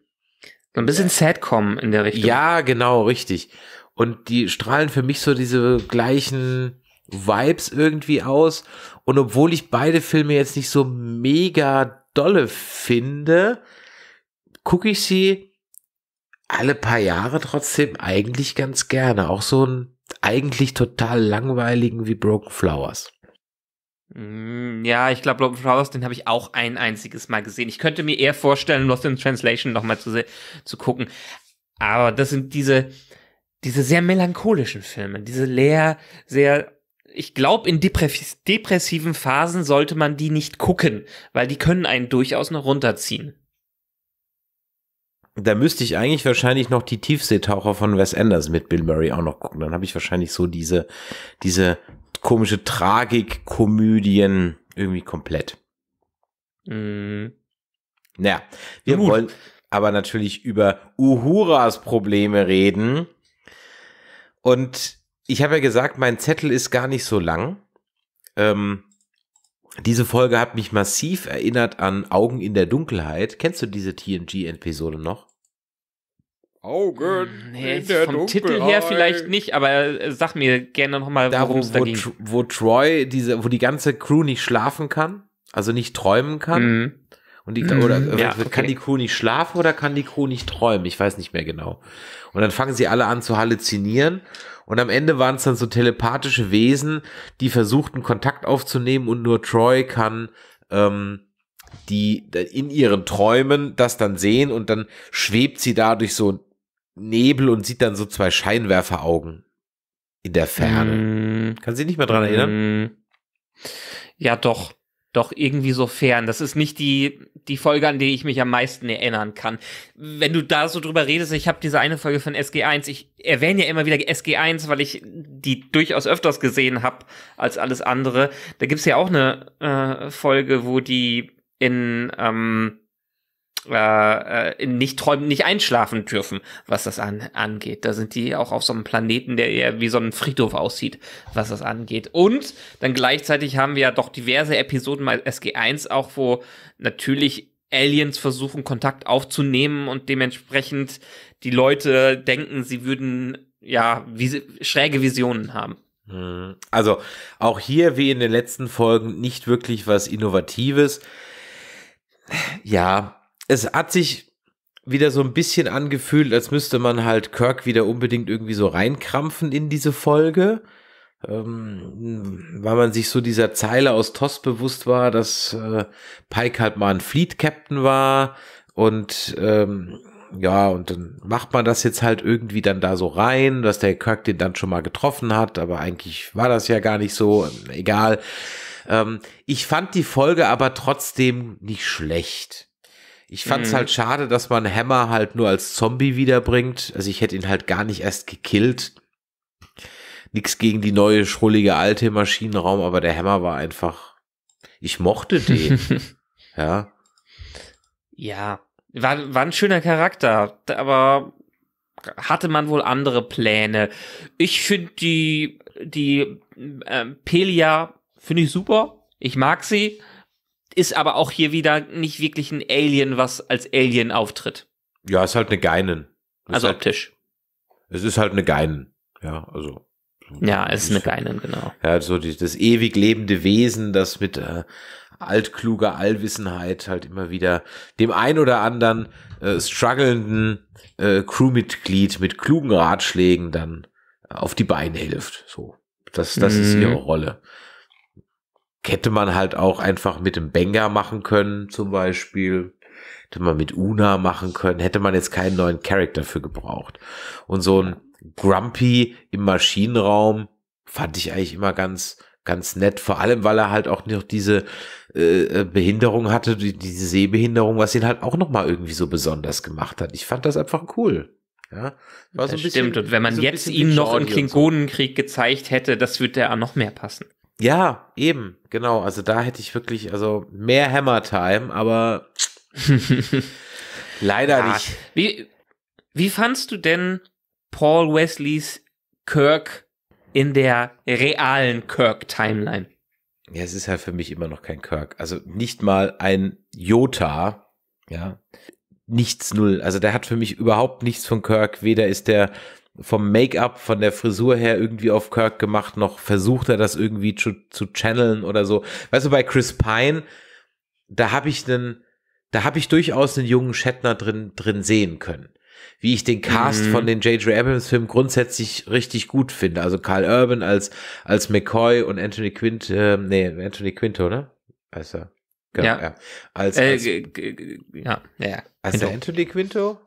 Ein bisschen Sadcom in der Richtung. Ja, genau, richtig. Und die strahlen für mich so diese gleichen Vibes irgendwie aus. Und obwohl ich beide Filme jetzt nicht so mega dolle finde, gucke ich sie alle paar Jahre trotzdem eigentlich ganz gerne. Auch so einen eigentlich total langweiligen wie Broken Flowers. Mm, Ja, ich glaube, Broken Flowers, den habe ich auch ein einziges Mal gesehen. Ich könnte mir eher vorstellen, Lost in Translation nochmal zu, zu gucken. Aber das sind diese, diese sehr melancholischen Filme, diese leer, sehr, ich glaube, in depress depressiven Phasen sollte man die nicht gucken, weil die können einen durchaus noch runterziehen. Da müsste ich eigentlich wahrscheinlich noch die Tiefseetaucher von Wes Anderson mit Bill Murray auch noch gucken. Dann habe ich wahrscheinlich so diese, diese komische Tragik-Komödien irgendwie komplett. Mm. Naja, wir Gut. wollen aber natürlich über Uhuras Probleme reden. Und ich habe ja gesagt, mein Zettel ist gar nicht so lang. Ähm, diese Folge hat mich massiv erinnert an Augen in der Dunkelheit. Kennst du diese TNG-Episode noch? Augen Nee, vom Titel her vielleicht nicht, aber äh, sag mir gerne nochmal, worum wo, es da wo, ging. Wo Troy, diese, wo die ganze Crew nicht schlafen kann, also nicht träumen kann. Mhm. Und die, oder Mhm, ja, kann okay. die Crew nicht schlafen oder kann die Crew nicht träumen? Ich weiß nicht mehr genau. Und dann fangen sie alle an zu halluzinieren. Und am Ende waren es dann so telepathische Wesen, die versuchten Kontakt aufzunehmen und nur Troy kann ähm, die in ihren Träumen das dann sehen und dann schwebt sie da durch so Nebel und sieht dann so zwei Scheinwerferaugen in der Ferne. Mm. Kann sie nicht mehr dran erinnern? Mm. Ja, doch. Doch irgendwie so fern. Das ist nicht die, die Folge, an die ich mich am meisten erinnern kann. Wenn du da so drüber redest, ich habe diese eine Folge von SG1, ich erwähne ja immer wieder SG1, weil ich die durchaus öfters gesehen habe als alles andere. Da gibt's ja auch eine äh, Folge, wo die in, ähm, äh, äh, nicht träumen, nicht einschlafen dürfen, was das an, angeht. Da sind die auch auf so einem Planeten, der eher wie so ein Friedhof aussieht, was das angeht. Und dann gleichzeitig haben wir ja doch diverse Episoden bei SG1 auch, wo natürlich Aliens versuchen, Kontakt aufzunehmen und dementsprechend die Leute denken, sie würden ja vis schräge Visionen haben. Hm. Also auch hier wie in den letzten Folgen nicht wirklich was Innovatives. Ja, es hat sich wieder so ein bisschen angefühlt, als müsste man halt Kirk wieder unbedingt irgendwie so reinkrampfen in diese Folge. Ähm, weil man sich so dieser Zeile aus TOS bewusst war, dass äh, Pike halt mal ein Fleet Captain war und ähm, ja, und dann macht man das jetzt halt irgendwie dann da so rein, dass der Kirk den dann schon mal getroffen hat, aber eigentlich war das ja gar nicht so, egal. Ähm, ich fand die Folge aber trotzdem nicht schlecht. Ich fand es Mhm. halt schade, dass man Hammer halt nur als Zombie wiederbringt. Also ich hätte ihn halt gar nicht erst gekillt. Nix gegen die neue, schrullige alte Maschinenraum, aber der Hammer war einfach, ich mochte den. (laughs) ja. Ja, war, war ein schöner Charakter, aber hatte man wohl andere Pläne. Ich finde die, die ähm, Pelia finde ich super. Ich mag sie. Ist aber auch hier wieder nicht wirklich ein Alien, was als Alien auftritt. Ja, ist halt eine Geinen. Ist Also halt, optisch. es ist halt eine Geinen. Ja, also. Ja, ist eine Geinen, genau. Ja, so die, das ewig lebende Wesen, das mit äh, altkluger Allwissenheit halt immer wieder dem ein oder anderen äh, strugglenden äh, Crewmitglied mit klugen Ratschlägen dann auf die Beine hilft. So, das, das mhm. ist ihre Rolle. Hätte man halt auch einfach mit dem Benga machen können, zum Beispiel. Hätte man mit Una machen können. Hätte man jetzt keinen neuen Charakter für gebraucht. Und so ein Grumpy im Maschinenraum fand ich eigentlich immer ganz, ganz nett. Vor allem, weil er halt auch noch diese äh, Behinderung hatte, die, diese Sehbehinderung, was ihn halt auch noch mal irgendwie so besonders gemacht hat. Ich fand das einfach cool. Ja, war so ein bisschen, stimmt. Und wenn man so jetzt ihm noch im Klingonenkrieg so. gezeigt hätte, das würde ja noch mehr passen. Ja, eben, genau. Also da hätte ich wirklich, also mehr Hammer Time, aber (laughs) leider ja. nicht. Wie, wie fandst du denn Paul Wesleys Kirk in der realen Kirk-Timeline? Ja, es ist halt für mich immer noch kein Kirk. Also nicht mal ein Jota, ja. Nichts null. Also der hat für mich überhaupt nichts von Kirk. Weder ist der vom Make-up, von der Frisur her irgendwie auf Kirk gemacht, noch versucht er das irgendwie zu, zu channeln oder so. Weißt du, bei Chris Pine, da habe ich einen, da habe ich durchaus einen jungen Shatner drin, drin sehen können. Wie ich den Cast mhm. von den J.J. Abrams Filmen grundsätzlich richtig gut finde. Also Carl Urban als, als McCoy und Anthony Quint, äh, nee, Anthony Quinto, ne? Heißt er. Genau, ja. ja. Als, als, äh, ja, ja. Als Anthony Quinto?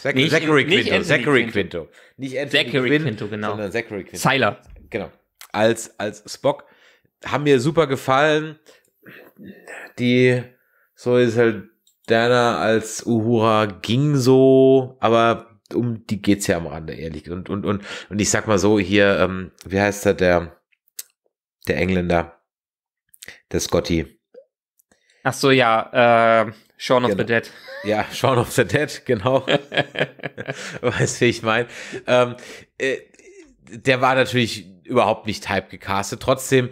Zach nicht, Zachary nicht Quinto. Zachary Quinto. Quinto. Nicht Anthony Zachary Quinn, Quinto, genau. sondern Zachary Quinto. Seiler. Genau. Als, als Spock. Haben mir super gefallen. Die, so ist halt Dana als Uhura ging so, aber um die geht's ja am Rande, ehrlich. Und, und, und, und ich sag mal so, hier, ähm, wie heißt er, der, der Engländer, der Scotty. Ach so, ja, äh, Shaun of genau. the Dead. Ja, (laughs) Shaun of the Dead, genau. (laughs) weißt du, wie ich meine? Ähm, äh, der war natürlich überhaupt nicht hype gecastet. Trotzdem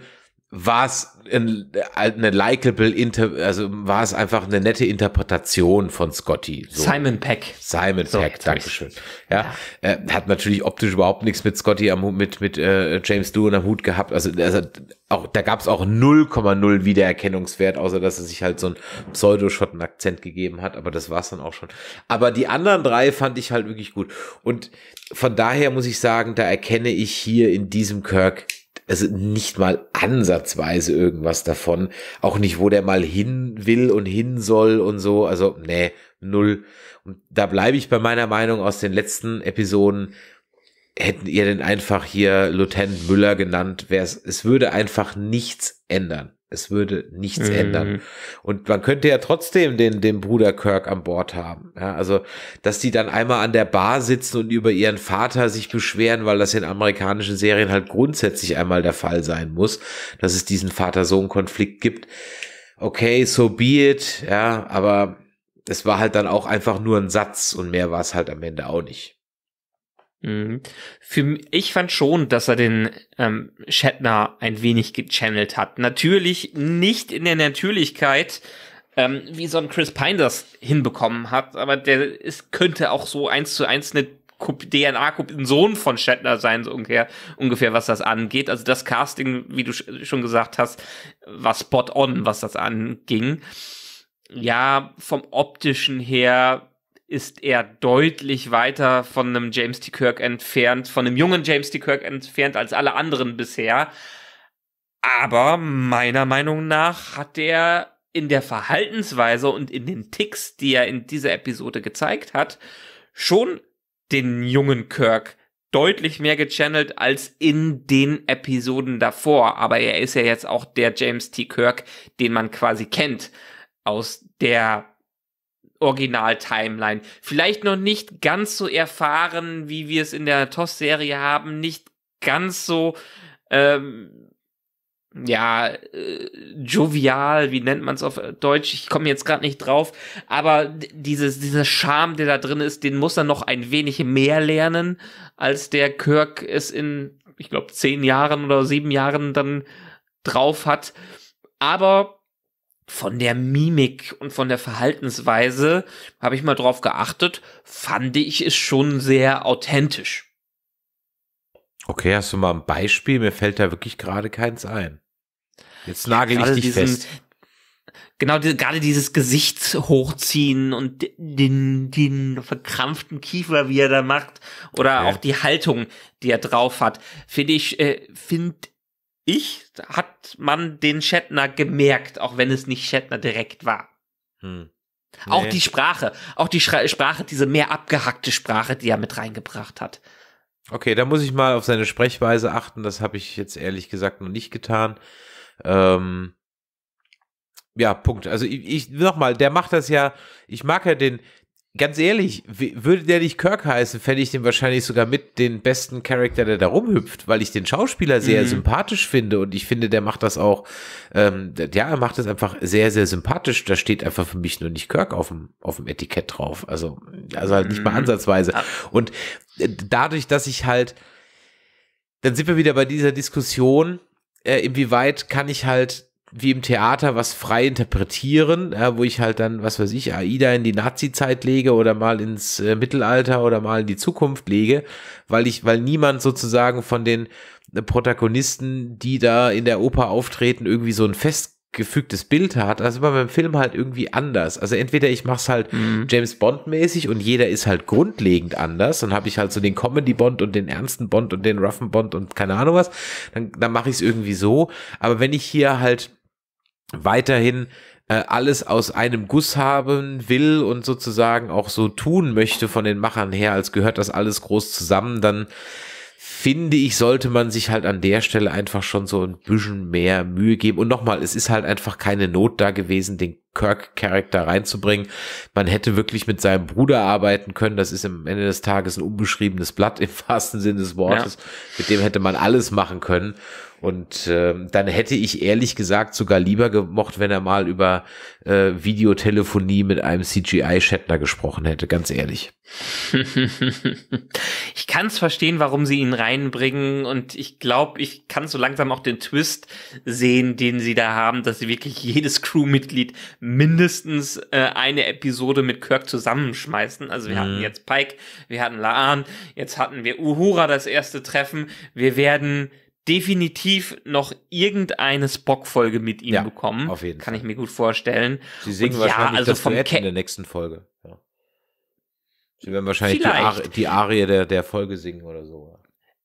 war es eine likable, Inter also war es einfach eine nette Interpretation von Scotty. So. Simon Peck. Simon so, Peck, Dankeschön. Ja, ja. Äh, hat natürlich optisch überhaupt nichts mit Scotty am mit mit äh, James Doohan am Hut gehabt. Also, also auch da gab es auch 0,0 Wiedererkennungswert, außer dass er sich halt so ein Pseudo-Schotten-Akzent gegeben hat. Aber das war's dann auch schon. Aber die anderen drei fand ich halt wirklich gut. Und von daher muss ich sagen, da erkenne ich hier in diesem Kirk also nicht mal ansatzweise irgendwas davon. Auch nicht, wo der mal hin will und hin soll und so. Also, nee, null. Und da bleibe ich bei meiner Meinung aus den letzten Episoden. Hätten ihr denn einfach hier Lieutenant Müller genannt, wäre es, es würde einfach nichts ändern. Es würde nichts mhm. ändern. Und man könnte ja trotzdem den, den Bruder Kirk an Bord haben. Ja, also, dass die dann einmal an der Bar sitzen und über ihren Vater sich beschweren, weil das in amerikanischen Serien halt grundsätzlich einmal der Fall sein muss, dass es diesen Vater-Sohn-Konflikt gibt. Okay, so be it, ja, aber es war halt dann auch einfach nur ein Satz und mehr war es halt am Ende auch nicht. Mhm. Für, ich fand schon, dass er den ähm, Shatner ein wenig gechannelt hat. Natürlich nicht in der Natürlichkeit, ähm, wie so ein Chris Pine das hinbekommen hat, aber der ist, könnte auch so eins zu eins eine DNA-Kopie, ein Sohn von Shatner sein, so ungefähr, ungefähr, was das angeht. Also das Casting, wie du schon gesagt hast, war spot on, was das anging. Ja, vom optischen her ist er deutlich weiter von einem James T. Kirk entfernt, von einem jungen James T. Kirk entfernt als alle anderen bisher. Aber meiner Meinung nach hat er in der Verhaltensweise und in den Ticks, die er in dieser Episode gezeigt hat, schon den jungen Kirk deutlich mehr gechannelt als in den Episoden davor. Aber er ist ja jetzt auch der James T. Kirk, den man quasi kennt aus der Original-Timeline. Vielleicht noch nicht ganz so erfahren, wie wir es in der TOS-Serie haben, nicht ganz so, ähm, ja, äh, jovial, wie nennt man es auf Deutsch? Ich komme jetzt gerade nicht drauf, aber dieses, dieser Charme, der da drin ist, den muss er noch ein wenig mehr lernen, als der Kirk es in, ich glaube, zehn Jahren oder sieben Jahren dann drauf hat. Aber von der Mimik und von der Verhaltensweise habe ich mal drauf geachtet, fand ich es schon sehr authentisch. Okay, hast du mal ein Beispiel? Mir fällt da wirklich gerade keins ein. Jetzt nagel ich dich diesen, fest. Genau, die, gerade dieses Gesicht hochziehen und den, den verkrampften Kiefer, wie er da macht, oder ja. auch die Haltung, die er drauf hat, finde ich, äh, finde ich, hat man den Shatner gemerkt, auch wenn es nicht Shatner direkt war. Hm. Nee. Auch die Sprache, auch die Schra Sprache, diese mehr abgehackte Sprache, die er mit reingebracht hat. Okay, da muss ich mal auf seine Sprechweise achten. Das habe ich jetzt ehrlich gesagt noch nicht getan. Ähm, ja, Punkt. Also ich, ich nochmal, der macht das ja, ich mag ja den, ganz ehrlich, würde der nicht Kirk heißen, fände ich den wahrscheinlich sogar mit den besten Charakter, der da rumhüpft, weil ich den Schauspieler sehr mhm. sympathisch finde und ich finde, der macht das auch, ähm, ja, er macht das einfach sehr, sehr sympathisch. Da steht einfach für mich nur nicht Kirk auf dem, auf dem Etikett drauf. Also, also halt nicht mal mhm. ansatzweise. Und äh, dadurch, dass ich halt, dann sind wir wieder bei dieser Diskussion, äh, inwieweit kann ich halt wie im Theater was frei interpretieren, ja, wo ich halt dann, was weiß ich, AIDA in die Nazi-Zeit lege oder mal ins äh, Mittelalter oder mal in die Zukunft lege, weil ich, weil niemand sozusagen von den Protagonisten, die da in der Oper auftreten, irgendwie so ein festgefügtes Bild hat. Also war beim Film halt irgendwie anders. Also entweder ich mach's halt mhm. James Bond mäßig und jeder ist halt grundlegend anders. Dann habe ich halt so den Comedy Bond und den ernsten Bond und den roughen Bond und keine Ahnung was. Dann, dann mache ich es irgendwie so. Aber wenn ich hier halt weiterhin äh, alles aus einem Guss haben will und sozusagen auch so tun möchte von den Machern her, als gehört das alles groß zusammen, dann finde ich, sollte man sich halt an der Stelle einfach schon so ein bisschen mehr Mühe geben. Und nochmal, es ist halt einfach keine Not da gewesen, den Kirk-Charakter reinzubringen. Man hätte wirklich mit seinem Bruder arbeiten können. Das ist am Ende des Tages ein unbeschriebenes Blatt im (laughs) wahrsten Sinne des Wortes. Ja. Mit dem hätte man alles machen können. Und äh, dann hätte ich ehrlich gesagt sogar lieber gemocht, wenn er mal über äh, Videotelefonie mit einem CGI-Shatner gesprochen hätte, ganz ehrlich. (laughs) ich kann es verstehen, warum sie ihn reinbringen und ich glaube, ich kann so langsam auch den Twist sehen, den sie da haben, dass sie wirklich jedes Crewmitglied mindestens äh, eine Episode mit Kirk zusammenschmeißen. Also wir mhm. hatten jetzt Pike, wir hatten Laan, jetzt hatten wir Uhura das erste Treffen. Wir werden definitiv noch irgendeine Spock-Folge mit ihm ja, bekommen. Auf jeden Kann Fall. ich mir gut vorstellen. Sie singen Und wahrscheinlich ja, also das Duett in der nächsten Folge. Ja. Sie werden wahrscheinlich die, Ar die, Arie der, der Folge singen oder so.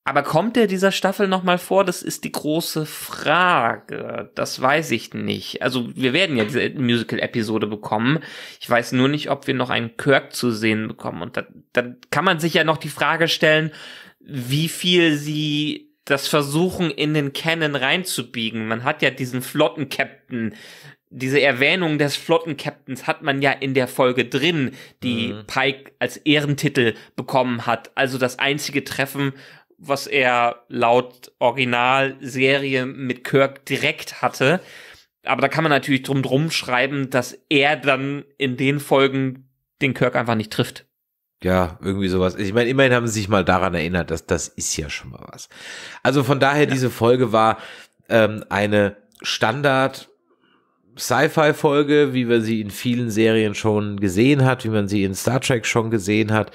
Aber kommt der dieser Staffel nochmal vor? Das ist die große Frage. Das weiß ich nicht. Also wir werden ja diese Musical-Episode bekommen. Ich weiß nur nicht, ob wir noch einen Kirk zu sehen bekommen. Und dann kann man sich ja noch die Frage stellen, wie viel sie das versuchen, in den Canon reinzubiegen. Man hat ja diesen Flottencaptain, diese Erwähnung des Flottencaptains hat man ja in der Folge drin, die mhm. Pike als Ehrentitel bekommen hat. Also das einzige Treffen, was er laut Originalserie mit Kirk direkt hatte. Aber da kann man natürlich drum drum schreiben, dass er dann in den Folgen den Kirk einfach nicht trifft. Ja, irgendwie sowas. Ich meine, immerhin haben sie sich mal daran erinnert, dass das ist ja schon mal was. Also von daher, ja. diese Folge war ähm, eine Standard Sci-Fi-Folge, wie wir sie in vielen Serien schon gesehen hat, wie man sie in Star Trek schon gesehen hat,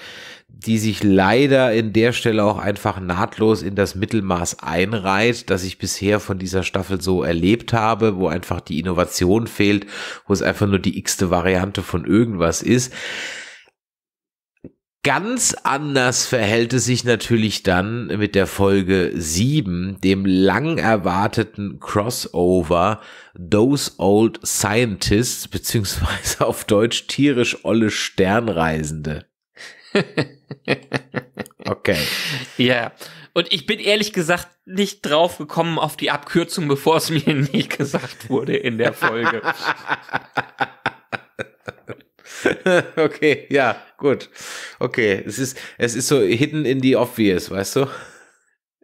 die sich leider in der Stelle auch einfach nahtlos in das Mittelmaß einreiht, das ich bisher von dieser Staffel so erlebt habe, wo einfach die Innovation fehlt, wo es einfach nur die x-te Variante von irgendwas ist. Ganz anders verhält es sich natürlich dann mit der Folge 7, dem lang erwarteten Crossover Those Old Scientists, beziehungsweise auf Deutsch tierisch olle Sternreisende. (laughs) okay. Ja. Und ich bin ehrlich gesagt nicht drauf gekommen auf die Abkürzung, bevor es mir (laughs) nicht gesagt wurde in der Folge. (laughs) (laughs) okay, ja, gut. Okay, es ist, es ist so hidden in the obvious, weißt du?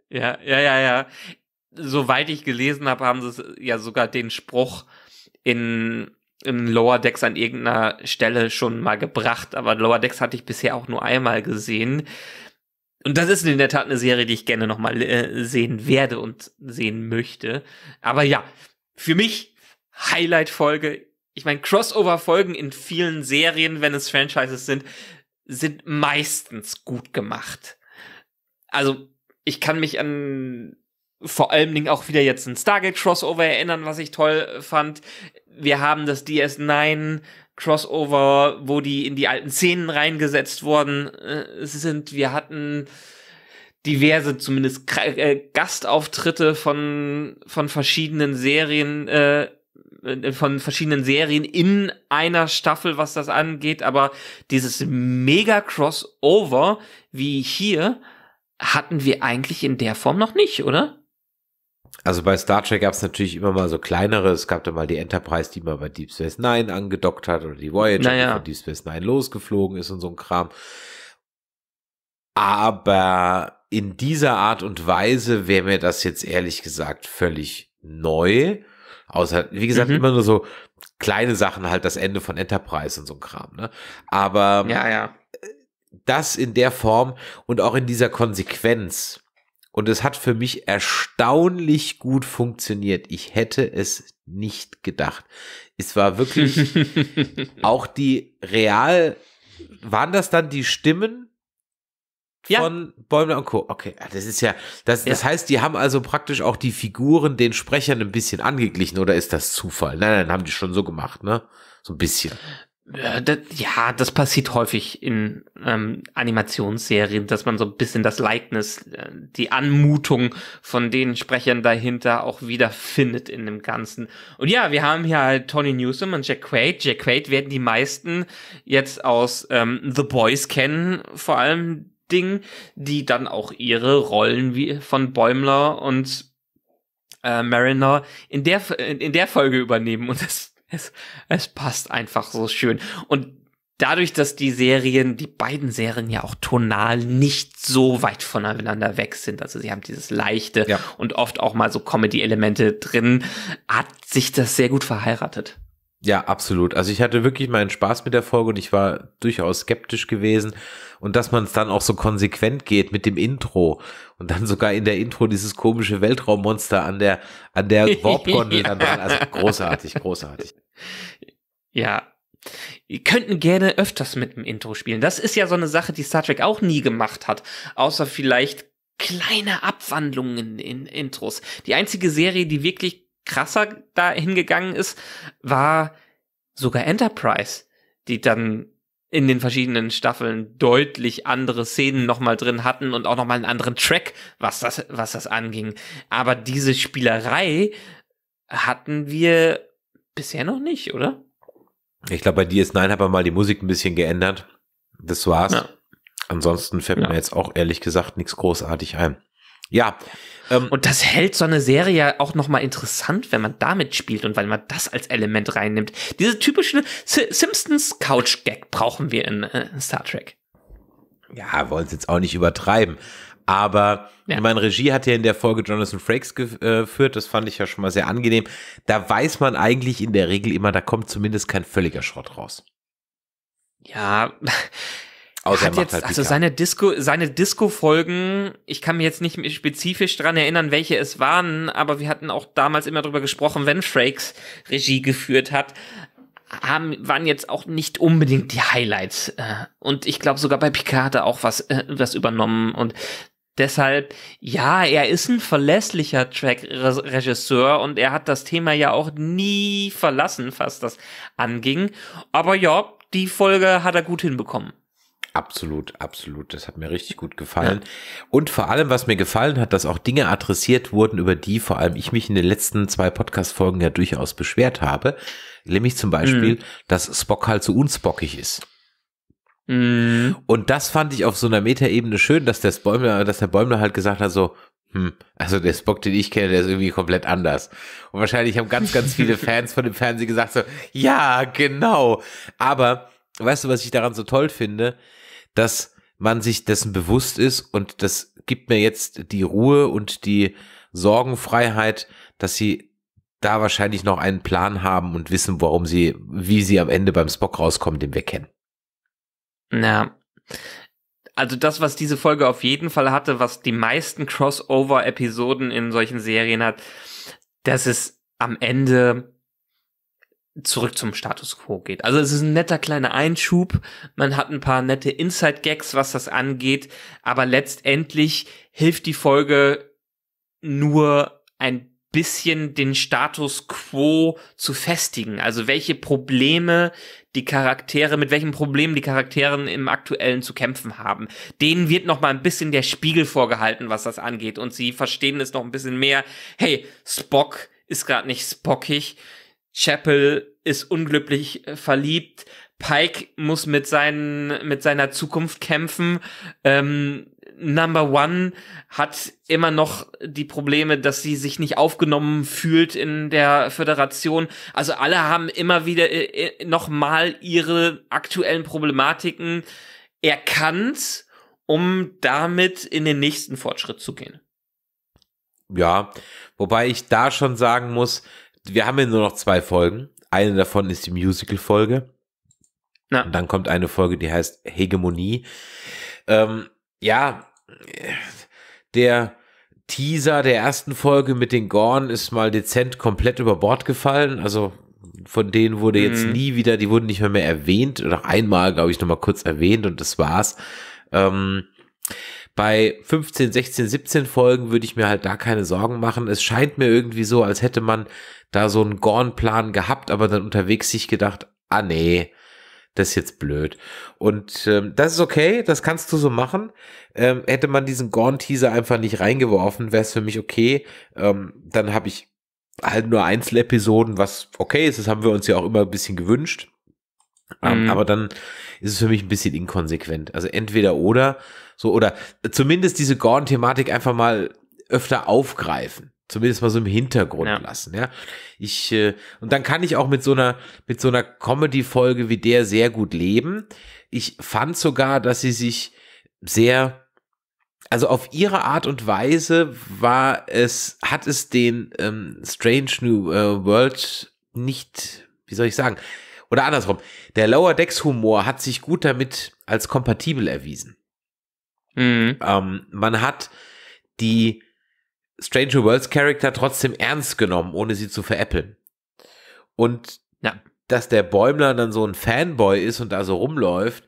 Ja, ja, ja, ja. Soweit ich gelesen habe, haben sie ja sogar den Spruch in, in Lower Decks an irgendeiner Stelle schon mal gebracht, aber Lower Decks hatte ich bisher auch nur einmal gesehen. Und das ist in der Tat eine Serie, die ich gerne nochmal äh, sehen werde und sehen möchte. Aber ja, für mich Highlight-Folge ich meine, Crossover-Folgen in vielen Serien, wenn es Franchises sind, sind meistens gut gemacht. Also, ich kann mich an vor allen Dingen auch wieder jetzt ein Stargate Crossover erinnern, was ich toll fand. wir haben das DS9 Crossover, wo die in die alten Szenen reingesetzt worden äh, sind. Wir hatten diverse, zumindest äh, Gastauftritte von, von verschiedenen Serien, äh, äh, von verschiedenen Serien in einer Staffel, was das angeht, aber dieses mega Crossover wie hier hatten wir eigentlich in der Form noch nicht, oder? Also bei Star Trek gab es natürlich immer mal so kleinere. Es gab da mal die Enterprise, die mal bei Deep Space Nine angedockt hat oder die Voyager, naja. die von Deep Space Nine losgeflogen ist und so ein Kram. Aber in dieser Art und Weise wäre mir das jetzt ehrlich gesagt völlig neu. Außer, wie gesagt, mhm. immer nur so kleine Sachen, halt das Ende von Enterprise und so ein Kram, ne? Aber ja, ja. das in der Form und auch in dieser Konsequenz. Und es hat für mich erstaunlich gut funktioniert. Ich hätte es nicht gedacht. Es war wirklich (laughs) auch die real, waren das dann die Stimmen ja. von Bäumler und Co. Okay, das ist ja, das, das heißt, die haben also praktisch auch die Figuren den Sprechern ein bisschen angeglichen oder ist das Zufall? Nein, nein, haben die schon so gemacht, ne? So ein bisschen. Ja, das, ja, das passiert häufig in ähm, Animationsserien, dass man so ein bisschen das Likeness, äh, die Anmutung von den Sprechern dahinter auch wiederfindet in dem Ganzen. Und ja, wir haben hier halt Tony Newsom und Jack Quaid. Jack Quaid werden die meisten jetzt aus ähm, The Boys kennen, vor allem Ding, die dann auch ihre Rollen wie von Bäumler und äh, Mariner in der in der Folge übernehmen und es, es es passt einfach so schön und dadurch, dass die Serien, die beiden Serien ja auch tonal nicht so weit voneinander weg sind, also sie haben dieses leichte ja. und oft auch mal so Comedy-Elemente drin, hat sich das sehr gut verheiratet. Ja, absolut. Also ich hatte wirklich meinen Spaß mit der Folge und ich war durchaus skeptisch gewesen. Und dass man es dann auch so konsequent geht mit dem Intro und dann sogar in der Intro dieses komische Weltraummonster an der, an der (laughs) Warp-Gondel dann dran. Also großartig, großartig. Ja. Die könnten gerne öfters mit dem Intro spielen. Das ist ja so eine Sache, die Star Trek auch nie gemacht hat. Außer vielleicht kleine Abwandlungen in Intros. Die einzige Serie, die wirklich krasser da hingegangen ist, war sogar Enterprise, die dann in den verschiedenen Staffeln deutlich andere Szenen nochmal drin hatten und auch nochmal einen anderen Track, was das, was das anging. Aber diese Spielerei hatten wir bisher noch nicht, oder? Ich glaube, bei DS9 hat man mal die Musik ein bisschen geändert. Das war's. Ja. Ansonsten fällt ja. mir jetzt auch ehrlich gesagt nichts großartig ein. Ja, ähm, und das hält so eine Serie ja auch nochmal interessant, wenn man damit spielt und weil man das als Element reinnimmt. Diese typische Simpsons Couch Gag brauchen wir in äh, Star Trek. Ja, wollen es jetzt auch nicht übertreiben. Aber ja. meine Regie hat ja in der Folge Jonathan Frakes geführt, das fand ich ja schon mal sehr angenehm. Da weiß man eigentlich in der Regel immer, da kommt zumindest kein völliger Schrott raus. Ja, (laughs) Außer hat jetzt, halt also seine Disco, seine Disco-Folgen, ich kann mir jetzt nicht spezifisch dran erinnern, welche es waren, aber wir hatten auch damals immer drüber gesprochen, wenn Frakes Regie geführt hat, haben, waren jetzt auch nicht unbedingt die Highlights. Äh, und ich glaube sogar bei Picard hat er auch was, äh, was übernommen und Deshalb, ja, er ist ein verlässlicher Track-Regisseur und er hat das Thema ja auch nie verlassen, was das anging. Aber ja, die Folge hat er gut hinbekommen. Absolut, absolut. Das hat mir richtig gut gefallen. Ja. Und vor allem, was mir gefallen hat, dass auch Dinge adressiert wurden, über die vor allem ich mich in den letzten zwei Podcast-Folgen ja durchaus beschwert habe. Nämlich zum Beispiel, mhm. dass Spock halt so unspockig ist. Mhm. Und das fand ich auf so einer Metaebene schön, dass der Bäumler, dass der Bäumler halt gesagt hat, so, hm, also der Spock, den ich kenne, der ist irgendwie komplett anders. Und wahrscheinlich haben ganz, ganz viele (laughs) Fans von dem Fernsehen gesagt so, ja, genau. Aber weißt du, was ich daran so toll finde? Dass man sich dessen bewusst ist und das gibt mir jetzt die Ruhe und die Sorgenfreiheit, dass sie da wahrscheinlich noch einen Plan haben und wissen, warum sie, wie sie am Ende beim Spock rauskommen, den wir kennen. Na, also das, was diese Folge auf jeden Fall hatte, was die meisten Crossover-Episoden in solchen Serien hat, dass es am Ende zurück zum Status quo geht. Also es ist ein netter kleiner Einschub, man hat ein paar nette Inside-Gags, was das angeht, aber letztendlich hilft die Folge nur ein bisschen den Status quo zu festigen. Also welche Probleme die Charaktere, mit welchen Problemen die Charakteren im aktuellen zu kämpfen haben. Denen wird noch mal ein bisschen der Spiegel vorgehalten, was das angeht und sie verstehen es noch ein bisschen mehr. Hey, Spock ist gerade nicht spockig. Chapel ist unglücklich äh, verliebt. Pike muss mit seinen mit seiner Zukunft kämpfen. Ähm, Number One hat immer noch die Probleme, dass sie sich nicht aufgenommen fühlt in der Föderation. Also alle haben immer wieder äh, äh noch mal ihre aktuellen Problematiken erkannt, um damit in den nächsten Fortschritt zu gehen. Ja, wobei ich da schon sagen muss, wir haben ja nur noch zwei Folgen. Eine davon ist die Musical-Folge. Und dann kommt eine Folge, die heißt Hegemonie. Ähm, ja, der Teaser der ersten Folge mit den Gorn ist mal dezent komplett über Bord gefallen. Also von denen wurde jetzt mhm. nie wieder, die wurden nicht mehr, mehr erwähnt oder einmal, glaube ich, noch mal kurz erwähnt und das war's. Ähm, bei 15, 16, 17 Folgen würde ich mir halt da keine Sorgen machen. Es scheint mir irgendwie so, als hätte man da so einen Gorn-Plan gehabt, aber dann unterwegs sich gedacht, ah nee, das ist jetzt blöd. Und ähm, das ist okay, das kannst du so machen. Ähm, hätte man diesen Gorn-Teaser einfach nicht reingeworfen, wäre es für mich okay. Ähm, dann habe ich halt nur Einzelepisoden, was okay ist, das haben wir uns ja auch immer ein bisschen gewünscht. Ähm, mhm. Aber dann ist es für mich ein bisschen inkonsequent. Also entweder oder, so, oder zumindest diese Gorn-Thematik einfach mal öfter aufgreifen zumindest mal so im Hintergrund ja. lassen, ja. Ich äh, und dann kann ich auch mit so einer mit so einer Comedy Folge wie der sehr gut leben. Ich fand sogar, dass sie sich sehr also auf ihre Art und Weise war es hat es den ähm, Strange New äh, World nicht, wie soll ich sagen, oder andersrum. Der Lower Decks Humor hat sich gut damit als kompatibel erwiesen. Mhm. Ähm, man hat die Stranger Worlds Charakter trotzdem ernst genommen, ohne sie zu veräppeln. Und ja. dass der Bäumler dann so ein Fanboy ist und da so rumläuft,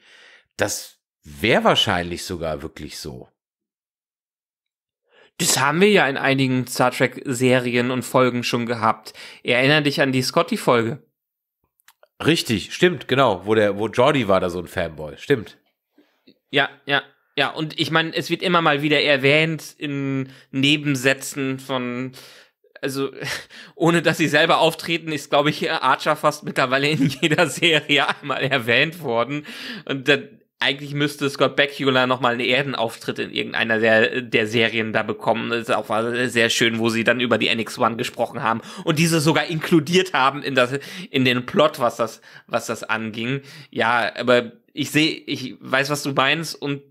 das wäre wahrscheinlich sogar wirklich so. Das haben wir ja in einigen Star Trek Serien und Folgen schon gehabt. Erinner dich an die Scotty Folge. Richtig, stimmt, genau, wo der wo Jordi war da so ein Fanboy, stimmt. Ja, ja. Ja, und ich meine, es wird immer mal wieder erwähnt in Nebensätzen von, also (laughs) ohne dass sie selber auftreten, ist, glaube ich, Archer fast mittlerweile in jeder Serie einmal erwähnt worden. Und dann, eigentlich müsste Scott Bakula noch mal einen Erdenauftritt in irgendeiner der, der Serien da bekommen. Das ist auch sehr schön, wo sie dann über die NX-1 gesprochen haben und diese sogar inkludiert haben in das, in den Plot, was das, was das anging. Ja, aber ich sehe, ich weiß, was du meinst und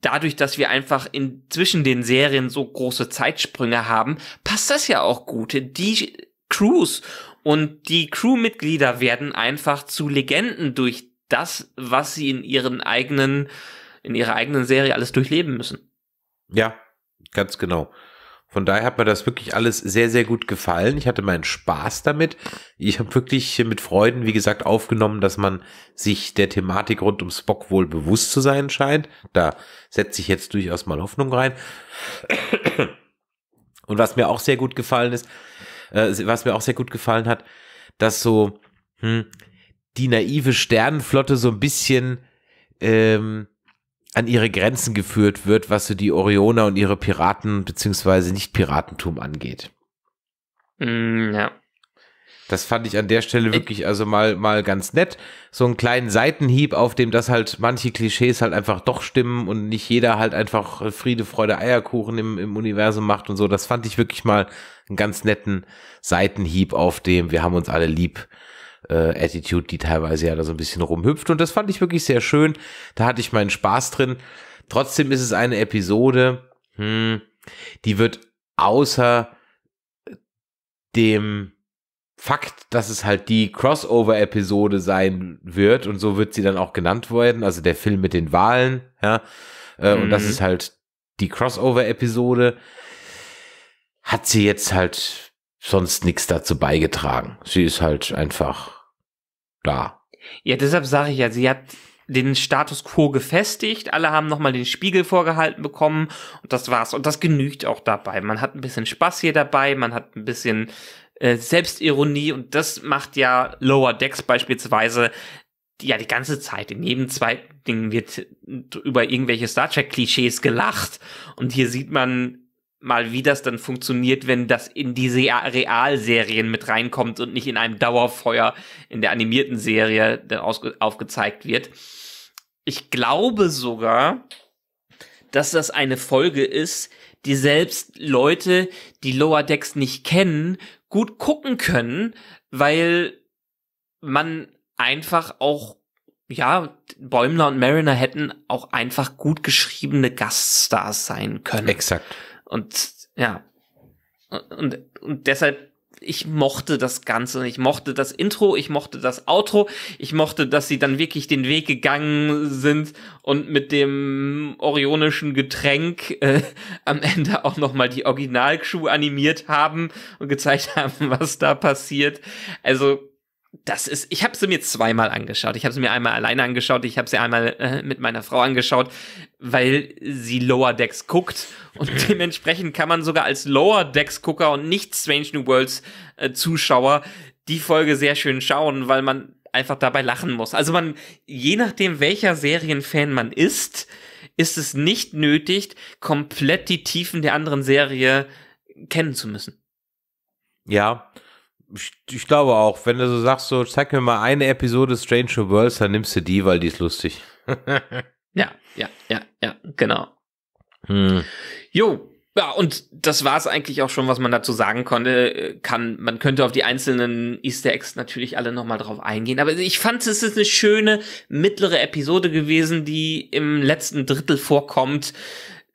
dadurch, dass wir einfach in zwischen den Serien so große Zeitsprünge haben, passt das ja auch gut. Die Crews und die Crewmitglieder werden einfach zu Legenden durch das, was sie in ihren eigenen, in ihrer eigenen Serie alles durchleben müssen. Ja, ganz genau. Von daher hat mir das wirklich alles sehr, sehr gut gefallen. Ich hatte meinen Spaß damit. Ich habe wirklich mit Freuden, wie gesagt, aufgenommen, dass man sich der Thematik rund um Spock wohl bewusst zu sein scheint. Da setze ich jetzt durchaus mal Hoffnung rein. Und was mir auch sehr gut gefallen ist, äh, was mir auch sehr gut gefallen hat, dass so hm, die naive Sternenflotte so ein bisschen ähm, an ihre Grenzen geführt wird, was so die Orioner und ihre Piraten beziehungsweise Nicht-Piratentum angeht. Mm, ja. Das fand ich an der Stelle wirklich also mal, mal ganz nett. So einen kleinen Seitenhieb, auf dem das halt manche Klischees halt einfach doch stimmen und nicht jeder halt einfach Friede, Freude, Eierkuchen im, im Universum macht und so. Das fand ich wirklich mal einen ganz netten Seitenhieb auf dem, wir haben uns alle lieb äh, Attitude, die teilweise ja da so ein bisschen rumhüpft. Und das fand ich wirklich sehr schön. Da hatte ich meinen Spaß drin. Trotzdem ist es eine Episode, hm, die wird außer dem Fakt, dass es halt die Crossover-Episode sein wird und so wird sie dann auch genannt werden, also der Film mit den Wahlen, ja, äh, mhm. und das mhm. ist halt die Crossover-Episode, hat sie jetzt halt sonst nichts dazu beigetragen. Sie ist halt einfach da. Ja, deshalb sage ich ja, sie hat den Status quo gefestigt. Alle haben nochmal den Spiegel vorgehalten bekommen und das war's. Und das genügt auch dabei. Man hat ein bisschen Spaß hier dabei, man hat ein bisschen äh, Selbstironie und das macht ja Lower Decks beispielsweise ja die ganze Zeit. In jedem zweiten Ding wird über irgendwelche Star Trek Klischees gelacht und hier sieht man mal, wie das dann funktioniert, wenn das in diese Realserien mit reinkommt und nicht in einem Dauerfeuer in der animierten Serie dann aufgezeigt wird. Ich glaube sogar, dass das eine Folge ist, die selbst Leute, die Lower Decks nicht kennen, gut gucken können, weil man einfach auch ja, Bäumler und Mariner hätten auch einfach gut geschriebene Gaststars sein können. Exakt. Und ja. Und, und deshalb, ich mochte das Ganze. Ich mochte das Intro, ich mochte das Outro, ich mochte, dass sie dann wirklich den Weg gegangen sind und mit dem orionischen Getränk äh, am Ende auch nochmal die Original-Crew animiert haben und gezeigt haben, was da passiert. Also das ist, ich habe sie mir zweimal angeschaut. Ich habe sie mir einmal alleine angeschaut, ich habe sie einmal äh, mit meiner Frau angeschaut, weil sie Lower Decks guckt und (laughs) dementsprechend kann man sogar als Lower Decks Gucker und nicht Strange New Worlds äh, Zuschauer die Folge sehr schön schauen, weil man einfach dabei lachen muss. Also man, je nachdem welcher Serienfan man ist, ist es nicht nötig, komplett die Tiefen der anderen Serie kennen zu müssen. Ja, ich, ich, glaube auch, wenn du so sagst, so zeig mir mal eine Episode Stranger Worlds, dann nimmst du die, weil die ist lustig. (laughs) ja, ja, ja, ja, genau. Hm. Jo, ja, und das war es eigentlich auch schon, was man dazu sagen konnte. Kann, man könnte auf die einzelnen Easter Eggs natürlich alle nochmal drauf eingehen. Aber ich fand, es ist eine schöne mittlere Episode gewesen, die im letzten Drittel vorkommt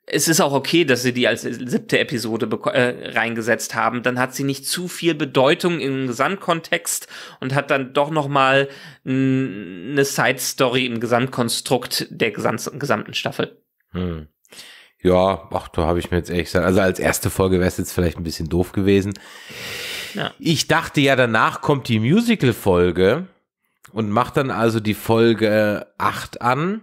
es ist auch okay, dass sie die als siebte Episode äh, reingesetzt haben. Dann hat sie nicht zu viel Bedeutung im Gesamtkontext und hat dann doch noch mal eine Side Story im Gesamtkonstrukt der gesamten Staffel. Hm. Ja, ach, da habe ich mir jetzt ehrlich gesagt, also als erste Folge wäre es jetzt vielleicht ein bisschen doof gewesen. Ja. Ich dachte ja, danach kommt die Musical-Folge und macht dann also die Folge 8 an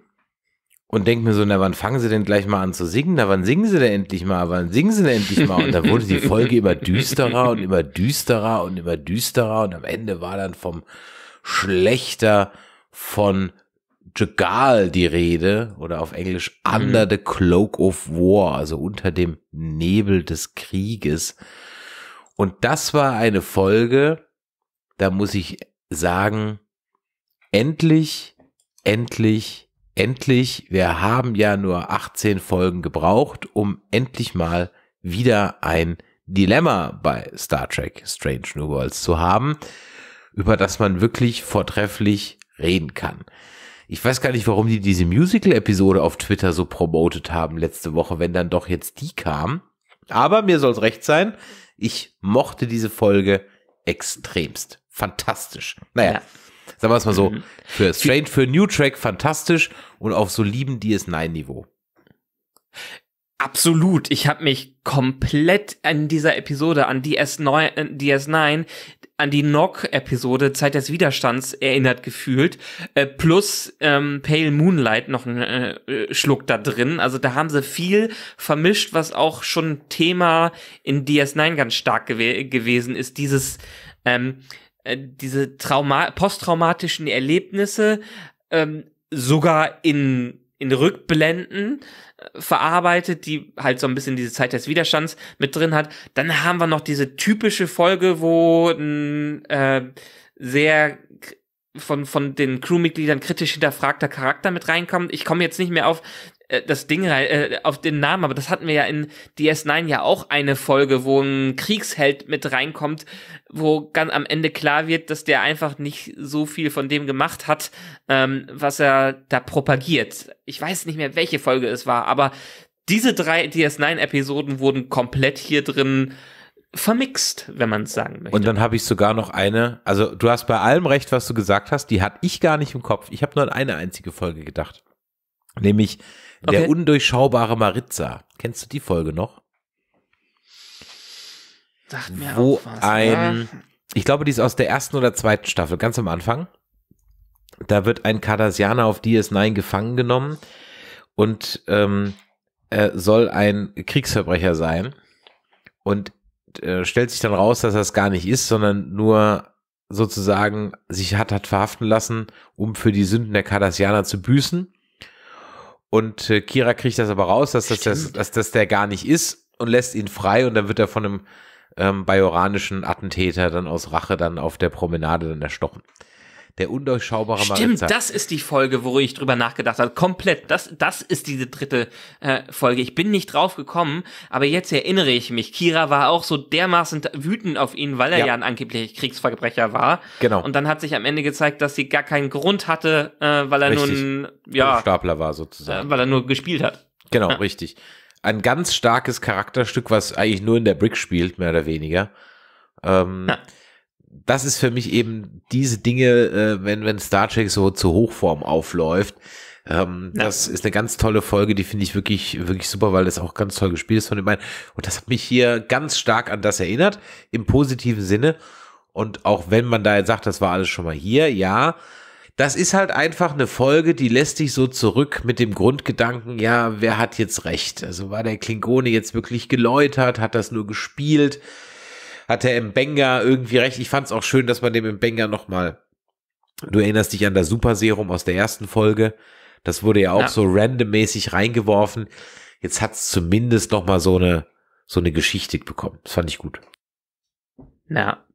und denke mir so, na, wann fangen sie denn gleich mal an zu singen? Na, wann singen sie denn endlich mal? Wann singen sie denn endlich mal? Und da wurde die Folge immer düsterer und immer düsterer und immer düsterer und am Ende war dann vom Schlechter von Jagal die Rede oder auf Englisch Under mhm. the Cloak of War, also unter dem Nebel des Krieges. Und das war eine Folge, da muss ich sagen, endlich, endlich endlich, wir haben ja nur 18 Folgen gebraucht, um endlich mal wieder ein Dilemma bei Star Trek Strange New Worlds zu haben, über das man wirklich vortrefflich reden kann. Ich weiß gar nicht, warum die diese Musical-Episode auf Twitter so promotet haben letzte Woche, wenn dann doch jetzt die kam. Aber mir soll es recht sein. Ich mochte diese Folge extremst. Fantastisch. Naja, ja. Sagen wir es mal so, mhm. für Strange, für New Track fantastisch und auf so lieben DS9-Niveau. Absolut. Ich habe mich komplett an dieser Episode, an DS9, äh, DS9 an die Nock-Episode Zeit des Widerstands erinnert gefühlt. Äh, plus ähm, Pale Moonlight noch ein äh, Schluck da drin. Also da haben sie viel vermischt, was auch schon Thema in DS9 ganz stark gew gewesen ist. Dieses ähm, äh, diese Trauma posttraumatischen Erlebnisse ähm, sogar in in Rückblenden äh, verarbeitet, die halt so ein bisschen diese Zeit des Widerstands mit drin hat. Dann haben wir noch diese typische Folge, wo ein äh, sehr von, von den Crewmitgliedern kritisch hinterfragter Charakter mit reinkommt. Ich komme jetzt nicht mehr auf das Ding äh, auf den Namen, aber das hatten wir ja in DS9 ja auch eine Folge, wo ein Kriegsheld mit reinkommt, wo ganz am Ende klar wird, dass der einfach nicht so viel von dem gemacht hat, ähm, was er da propagiert. Ich weiß nicht mehr, welche Folge es war, aber diese drei DS9-Episoden wurden komplett hier drin vermixt, wenn man es sagen möchte. Und dann habe ich sogar noch eine, also du hast bei allem recht, was du gesagt hast, die hatte ich gar nicht im Kopf. Ich habe nur an eine einzige Folge gedacht. Nämlich okay. der undurchschaubare Maritza. Kennst du die Folge noch? Sagt mir Wo auch was, ein, oder? ich glaube, die ist aus der ersten oder zweiten Staffel, ganz am Anfang. da wird ein Cardassianer auf DS9 gefangen genommen und ähm, er soll ein Kriegsverbrecher sein und äh, stellt sich dann raus, dass er es gar nicht ist, sondern nur sozusagen sich hat, hat verhaften lassen, um für die Sünden der Cardassianer zu büßen. Und äh, Kira kriegt das aber raus, dass das, das, dass das der gar nicht ist und lässt ihn frei und dann wird er von einem ähm, bajoranischen Attentäter dann aus Rache dann auf der Promenade dann erstochen der undurchschaubare Stimmt, Maritza. das ist die Folge, wo ich drüber nachgedacht habe. Komplett. Das, das ist diese dritte äh, Folge. Ich bin nicht drauf gekommen, aber jetzt erinnere ich mich. Kira war auch so dermaßen wütend auf ihn, weil er ja, ja ein angeblicher Kriegsverbrecher war. Genau. Und dann hat sich am Ende gezeigt, dass sie gar keinen Grund hatte, äh, weil er richtig. nun ja Stapler war sozusagen, äh, weil er nur gespielt hat. Genau, ja. richtig. Ein ganz starkes Charakterstück, was eigentlich nur in der Brick spielt, mehr oder weniger. Ähm, ja das ist für mich eben diese Dinge, äh, wenn, wenn Star Trek so zur Hochform aufläuft. Ähm, ja. Das ist eine ganz tolle Folge, die finde ich wirklich, wirklich super, weil das auch ganz toll gespielt ist von den beiden. Und das hat mich hier ganz stark an das erinnert, im positiven Sinne. Und auch wenn man da jetzt sagt, das war alles schon mal hier, ja, das ist halt einfach eine Folge, die lässt sich so zurück mit dem Grundgedanken, ja, wer hat jetzt recht? Also war der Klingone jetzt wirklich geläutert, hat das nur gespielt? Hat der Mbenga irgendwie recht. Ich fand es auch schön, dass man dem Mbenga nochmal, du erinnerst dich an das Super Serum aus der ersten Folge. Das wurde ja auch ja. so randommäßig reingeworfen. Jetzt hat es zumindest nochmal so eine, so eine Geschichte bekommen. Das fand ich gut. Ja.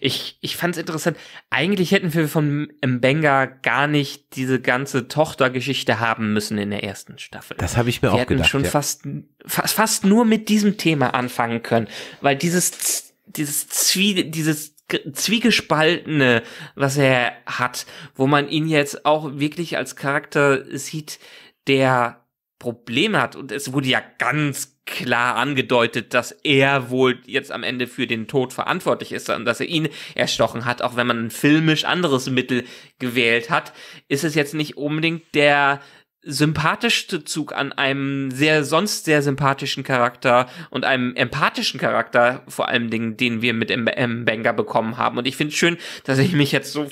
Ich, ich fand es interessant. Eigentlich hätten wir von Mbenga gar nicht diese ganze Tochtergeschichte haben müssen in der ersten Staffel. Das habe ich mir wir auch gedacht. Wir hätten schon ja. fast, fast, fast nur mit diesem Thema anfangen können, weil dieses dieses Zwie, dieses Zwiegespaltene, was er hat, wo man ihn jetzt auch wirklich als Charakter sieht, der Probleme hat. Und es wurde ja ganz klar angedeutet, dass er wohl jetzt am Ende für den Tod verantwortlich ist und dass er ihn erstochen hat, auch wenn man ein filmisch anderes Mittel gewählt hat, ist es jetzt nicht unbedingt der sympathischste Zug an einem sehr sonst sehr sympathischen Charakter und einem empathischen Charakter vor allem Dingen, den wir mit M. M. Banger bekommen haben. Und ich finde es schön, dass ich mich jetzt so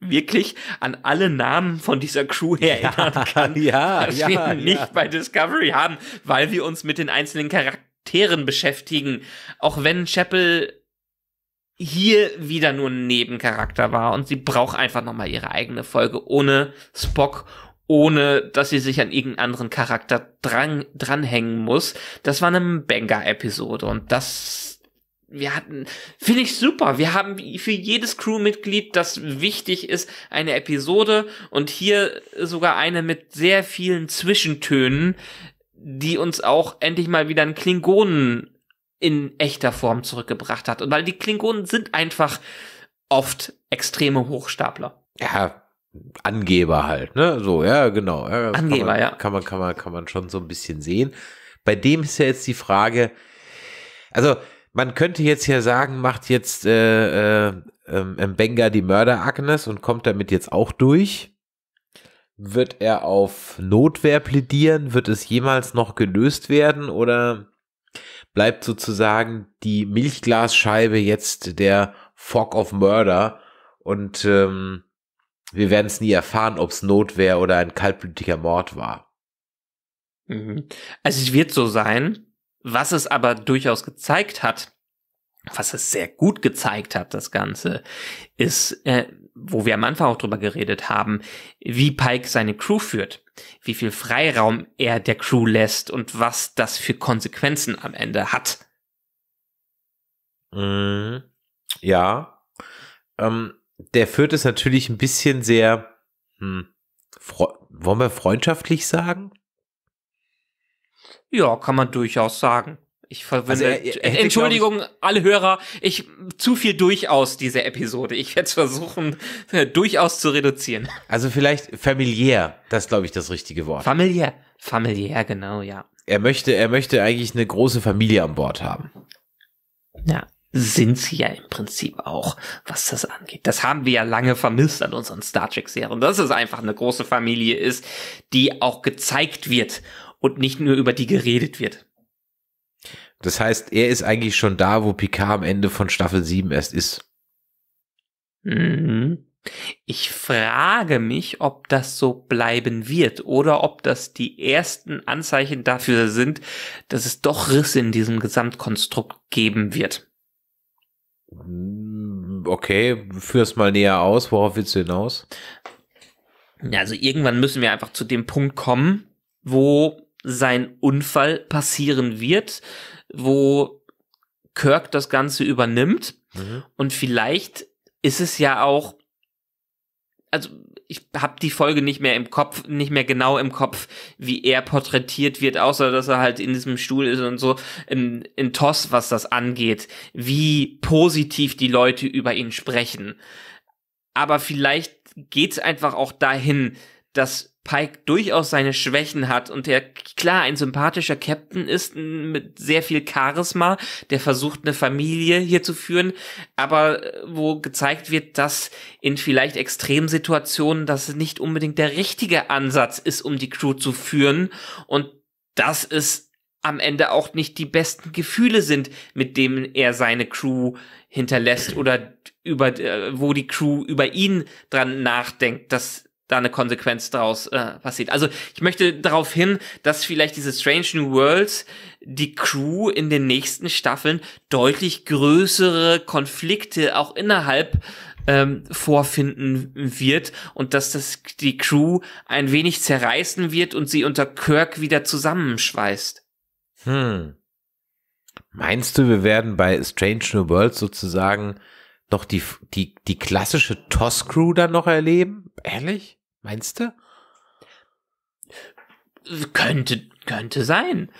wirklich an alle Namen von dieser Crew erinnern (laughs) kann, ja, dass ja, wir ja. nicht bei Discovery haben, weil wir uns mit den einzelnen Charakteren beschäftigen. Auch wenn Chapel hier wieder nur ein Nebencharakter war und sie braucht einfach nochmal ihre eigene Folge ohne Spock ohne dass sie sich an irgendeinen anderen Charakter dran, dranhängen muss. Das war eine Banger-Episode und das, wir hatten, finde ich super. Wir haben für jedes Crewmitglied, das wichtig ist, eine Episode und hier sogar eine mit sehr vielen Zwischentönen, die uns auch endlich mal wieder einen Klingonen in echter Form zurückgebracht hat. Und weil die Klingonen sind einfach oft extreme Hochstapler. Ja, Angeber halt, ne? So, ja, genau. Ja, Angeber, kann man, ja. Kann man, kann man, kann man schon so ein bisschen sehen. Bei dem ist ja jetzt die Frage, also man könnte jetzt ja sagen, macht jetzt äh, äh, ähm, Benga die Mörder Agnes und kommt damit jetzt auch durch. Wird er auf Notwehr plädieren? Wird es jemals noch gelöst werden oder bleibt sozusagen die Milchglasscheibe jetzt der Fog of Murder und ähm, wir werden es nie erfahren, ob es Notwehr oder ein kaltblütiger Mord war. Mhm. Also es wird so sein, was es aber durchaus gezeigt hat, was es sehr gut gezeigt hat, das Ganze, ist, äh, wo wir am Anfang auch drüber geredet haben, wie Pike seine Crew führt, wie viel Freiraum er der Crew lässt und was das für Konsequenzen am Ende hat. Mhm. Ja. Ähm, der führt es natürlich ein bisschen sehr, hm, wollen wir freundschaftlich sagen? Ja, kann man durchaus sagen. Ich verwende, also er, er Entschuldigung, ich, alle Hörer, ich zu viel durchaus diese Episode. Ich werde es versuchen, äh, durchaus zu reduzieren. Also vielleicht familiär, das glaube ich das richtige Wort. Familiär, familiär, genau, ja. Er möchte, er möchte eigentlich eine große Familie an Bord haben. Ja sind sie ja im Prinzip auch, was das angeht. Das haben wir ja lange vermisst an unseren Star Trek-Serien, dass es einfach eine große Familie ist, die auch gezeigt wird und nicht nur über die geredet wird. Das heißt, er ist eigentlich schon da, wo Picard am Ende von Staffel 7 erst ist. Mhm. Ich frage mich, ob das so bleiben wird oder ob das die ersten Anzeichen dafür sind, dass es doch Risse in diesem Gesamtkonstrukt geben wird. Hm, okay, führ's mal näher aus. Worauf willst du hinaus? Also irgendwann müssen wir einfach zu dem Punkt kommen, wo sein Unfall passieren wird, wo Kirk das Ganze übernimmt. Mhm. Und vielleicht ist es ja auch also ich habe die Folge nicht mehr im Kopf, nicht mehr genau im Kopf, wie er porträtiert wird, außer dass er halt in diesem Stuhl ist und so in, in Toss, was das angeht, wie positiv die Leute über ihn sprechen. Aber vielleicht geht's einfach auch dahin, dass Pike durchaus seine Schwächen hat und der klar ein sympathischer Captain ist mit sehr viel Charisma, der versucht eine Familie hier zu führen, aber äh, wo gezeigt wird, dass in vielleicht Extremsituationen das nicht unbedingt der richtige Ansatz ist, um die Crew zu führen. Und dass es am Ende auch nicht die besten Gefühle sind, mit denen er seine Crew hinterlässt oder über äh, wo die Crew über ihn dran nachdenkt, dass da eine Konsequenz daraus äh, passiert. Also ich möchte darauf hin, dass vielleicht diese Strange New Worlds die Crew in den nächsten Staffeln deutlich größere Konflikte auch innerhalb ähm, vorfinden wird und dass das die Crew ein wenig zerreißen wird und sie unter Kirk wieder zusammenschweißt. Hm. Meinst du, wir werden bei Strange New Worlds sozusagen noch die, die, die klassische Toss-Crew dann noch erleben? Ehrlich? Meinst du? Könnte, könnte sein.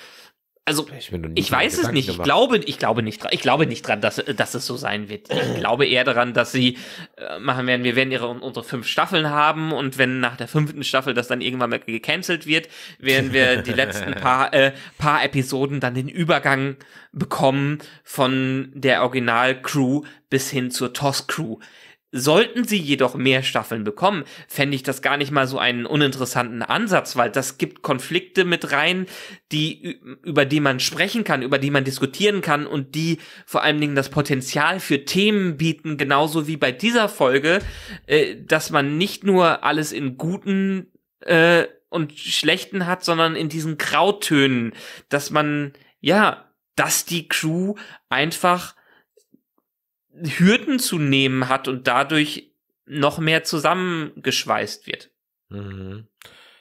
Also, ich, ich weiß es nicht. Ich glaube, ich glaube nicht dran. Ich glaube nicht dran, dass, dass es so sein wird. Ich (clears throat) glaube eher daran, dass sie äh, machen werden. Wir werden ihre, unsere fünf Staffeln haben und wenn nach der fünften Staffel das dann irgendwann mal gecancelt wird, werden wir die letzten (laughs) paar, äh, paar Episoden dann den Übergang bekommen von der Original-Crew bis hin zur TOS-Crew. Sollten sie jedoch mehr Staffeln bekommen, fände ich das gar nicht mal so einen uninteressanten Ansatz, weil das gibt Konflikte mit rein, die, über die man sprechen kann, über die man diskutieren kann und die vor allen Dingen das Potenzial für Themen bieten, genauso wie bei dieser Folge, äh, dass man nicht nur alles in guten äh, und schlechten hat, sondern in diesen Grautönen, dass man, ja, dass die Crew einfach Hürden zu nehmen hat und dadurch noch mehr zusammengeschweißt wird. Mhm.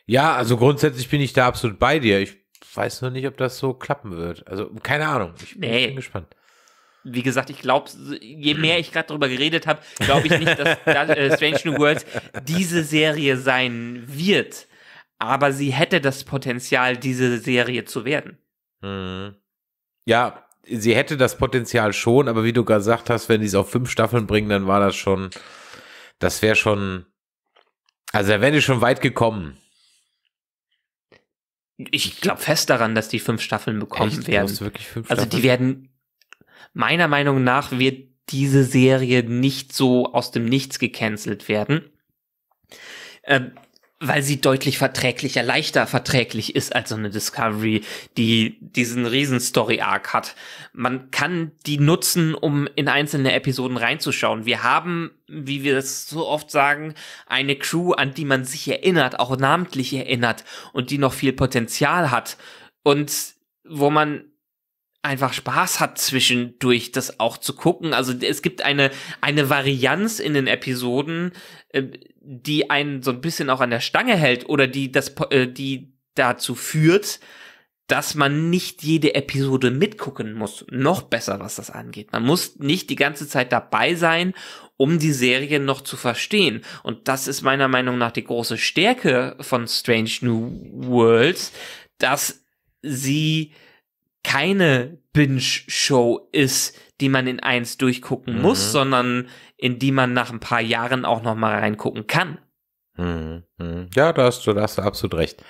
Ja, also grundsätzlich bin ich da absolut bei dir. Ich weiß nur nicht, ob das so klappen wird. Also keine Ahnung. Ich bin, nee. gespannt. Wie gesagt, ich glaube, je mehr ich gerade darüber geredet habe, glaube ich nicht, dass (laughs) äh, Strange New Worlds diese Serie sein wird. Aber sie hätte das Potenzial, diese Serie zu werden. Mhm. Ja, sie hätte das Potenzial schon, aber wie du gesagt hast, wenn die es auf fünf Staffeln bringen, dann war das schon, das wäre schon, also da wäre die schon weit gekommen. Ich glaube fest daran, dass die fünf Staffeln bekommen Echt? werden. Fünf also die werden, meiner Meinung nach wird diese Serie nicht so aus dem Nichts gecancelt werden. Ähm, weil sie deutlich verträglicher, leichter verträglich ist als so eine Discovery, die diesen riesen Story-Arc hat. Man kann die nutzen, um in einzelne Episoden reinzuschauen. Wir haben, wie wir es so oft sagen, eine Crew, an die man sich erinnert, auch namentlich erinnert und die noch viel Potenzial hat und wo man einfach Spaß hat zwischendurch das auch zu gucken. Also es gibt eine eine Varianz in den Episoden, äh, die einen so ein bisschen auch an der Stange hält oder die das äh, die dazu führt, dass man nicht jede Episode mitgucken muss. Noch besser, was das angeht. Man muss nicht die ganze Zeit dabei sein, um die Serie noch zu verstehen. Und das ist meiner Meinung nach die große Stärke von Strange New Worlds, dass sie keine Binge-Show ist, die man in eins durchgucken mhm. muss, sondern in die man nach ein paar Jahren auch noch mal reingucken kann. Mhm. mhm. Ja, da hast du, da hast du absolut recht.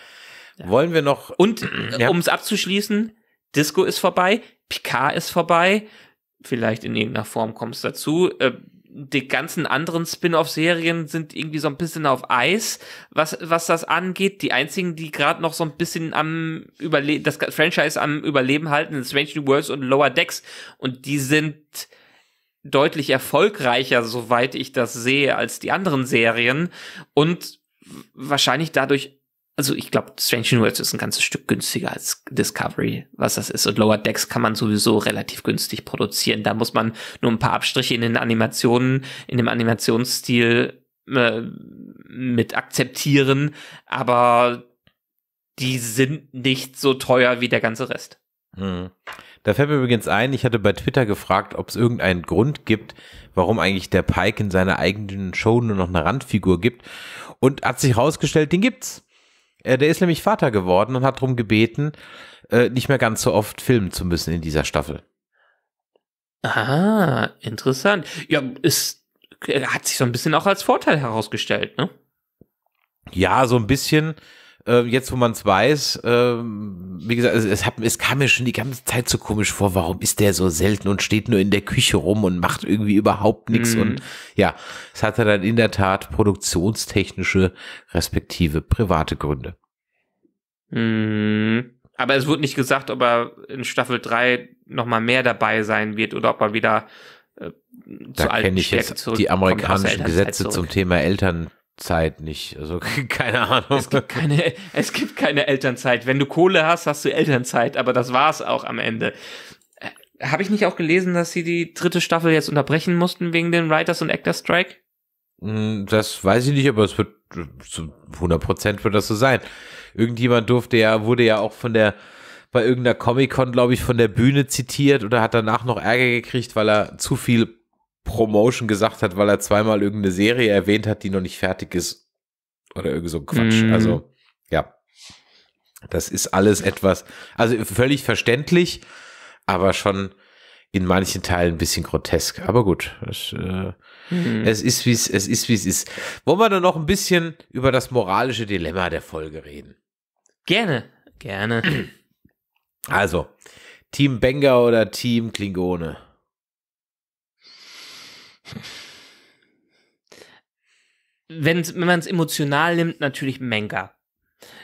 Ja. Wollen wir noch. Und (clears throat) ja. um es abzuschließen, Disco ist vorbei, Picard ist vorbei, vielleicht in irgendeiner Form kommt es dazu. Äh, die ganzen anderen Spin-off-Serien sind irgendwie so ein bisschen auf Eis, was, was das angeht. Die einzigen, die gerade noch so ein bisschen am Überleben, das Franchise am Überleben halten, sind Strange New Worlds und Lower Decks. Und die sind deutlich erfolgreicher, soweit ich das sehe, als die anderen Serien und wahrscheinlich dadurch also ich glaube, Strange Universe ist ein ganzes Stück günstiger als Discovery, was das ist. Und Lower Decks kann man sowieso relativ günstig produzieren. Da muss man nur ein paar Abstriche in den Animationen, in dem Animationsstil äh, mit akzeptieren, aber die sind nicht so teuer wie der ganze Rest. Hm. Da fällt mir übrigens ein, ich hatte bei Twitter gefragt, ob es irgendeinen Grund gibt, warum eigentlich der Pike in seiner eigenen Show nur noch eine Randfigur gibt. Und hat sich herausgestellt, den gibt's. Äh, der ist nämlich Vater geworden und hat darum gebeten, äh, nicht mehr ganz so oft filmen zu müssen in dieser Staffel. Ah, interessant. Ja, es hat sich so ein bisschen auch als Vorteil herausgestellt, ne? Ja, so ein bisschen. Äh, jetzt, wo man es weiß, wie gesagt, es, es, hat, es kam mir schon die ganze Zeit so komisch vor, warum ist der so selten und steht nur in der Küche rum und macht irgendwie überhaupt nichts. Mm. Und ja, es hatte dann in der Tat produktionstechnische respektive private Gründe. Mm. Aber es wurde nicht gesagt, ob er in Staffel 3 nochmal mehr dabei sein wird oder ob er wieder äh, da kenne ich jetzt die amerikanischen Gesetze zum Thema Elternzeit nicht. Also (laughs) keine Ahnung. Es gibt keine, es gibt keine Elternzeit. Wenn du Kohle hast, hast du Elternzeit, aber das war's auch am Ende. Äh, Habe ich nicht auch gelesen, dass sie die dritte Staffel jetzt unterbrechen mussten wegen den Writers und Actors Strike? Hm, das weiß ich nicht, aber es wird zu 100 Prozent wird das so sein. Irgendjemand durfte ja, wurde ja auch von der, bei irgendeiner Comic-Con, glaube ich, von der Bühne zitiert oder hat danach noch Ärger gekriegt, weil er zu viel Promotion gesagt hat, weil er zweimal irgendeine Serie erwähnt hat, die noch nicht fertig ist. Oder irgend so Quatsch. Mm. Also, ja. Das ist alles etwas, also völlig verständlich, aber schon in manchen Teilen ein bisschen grotesk. Aber gut, es, äh, mhm. es ist wie es, es ist wie es ist. Wollen wir dann noch ein bisschen über das moralische Dilemma der Folge reden? Gerne, gerne. Also, Team Benga oder Team Klingone? Wenn, wenn man es emotional nimmt, natürlich Menga.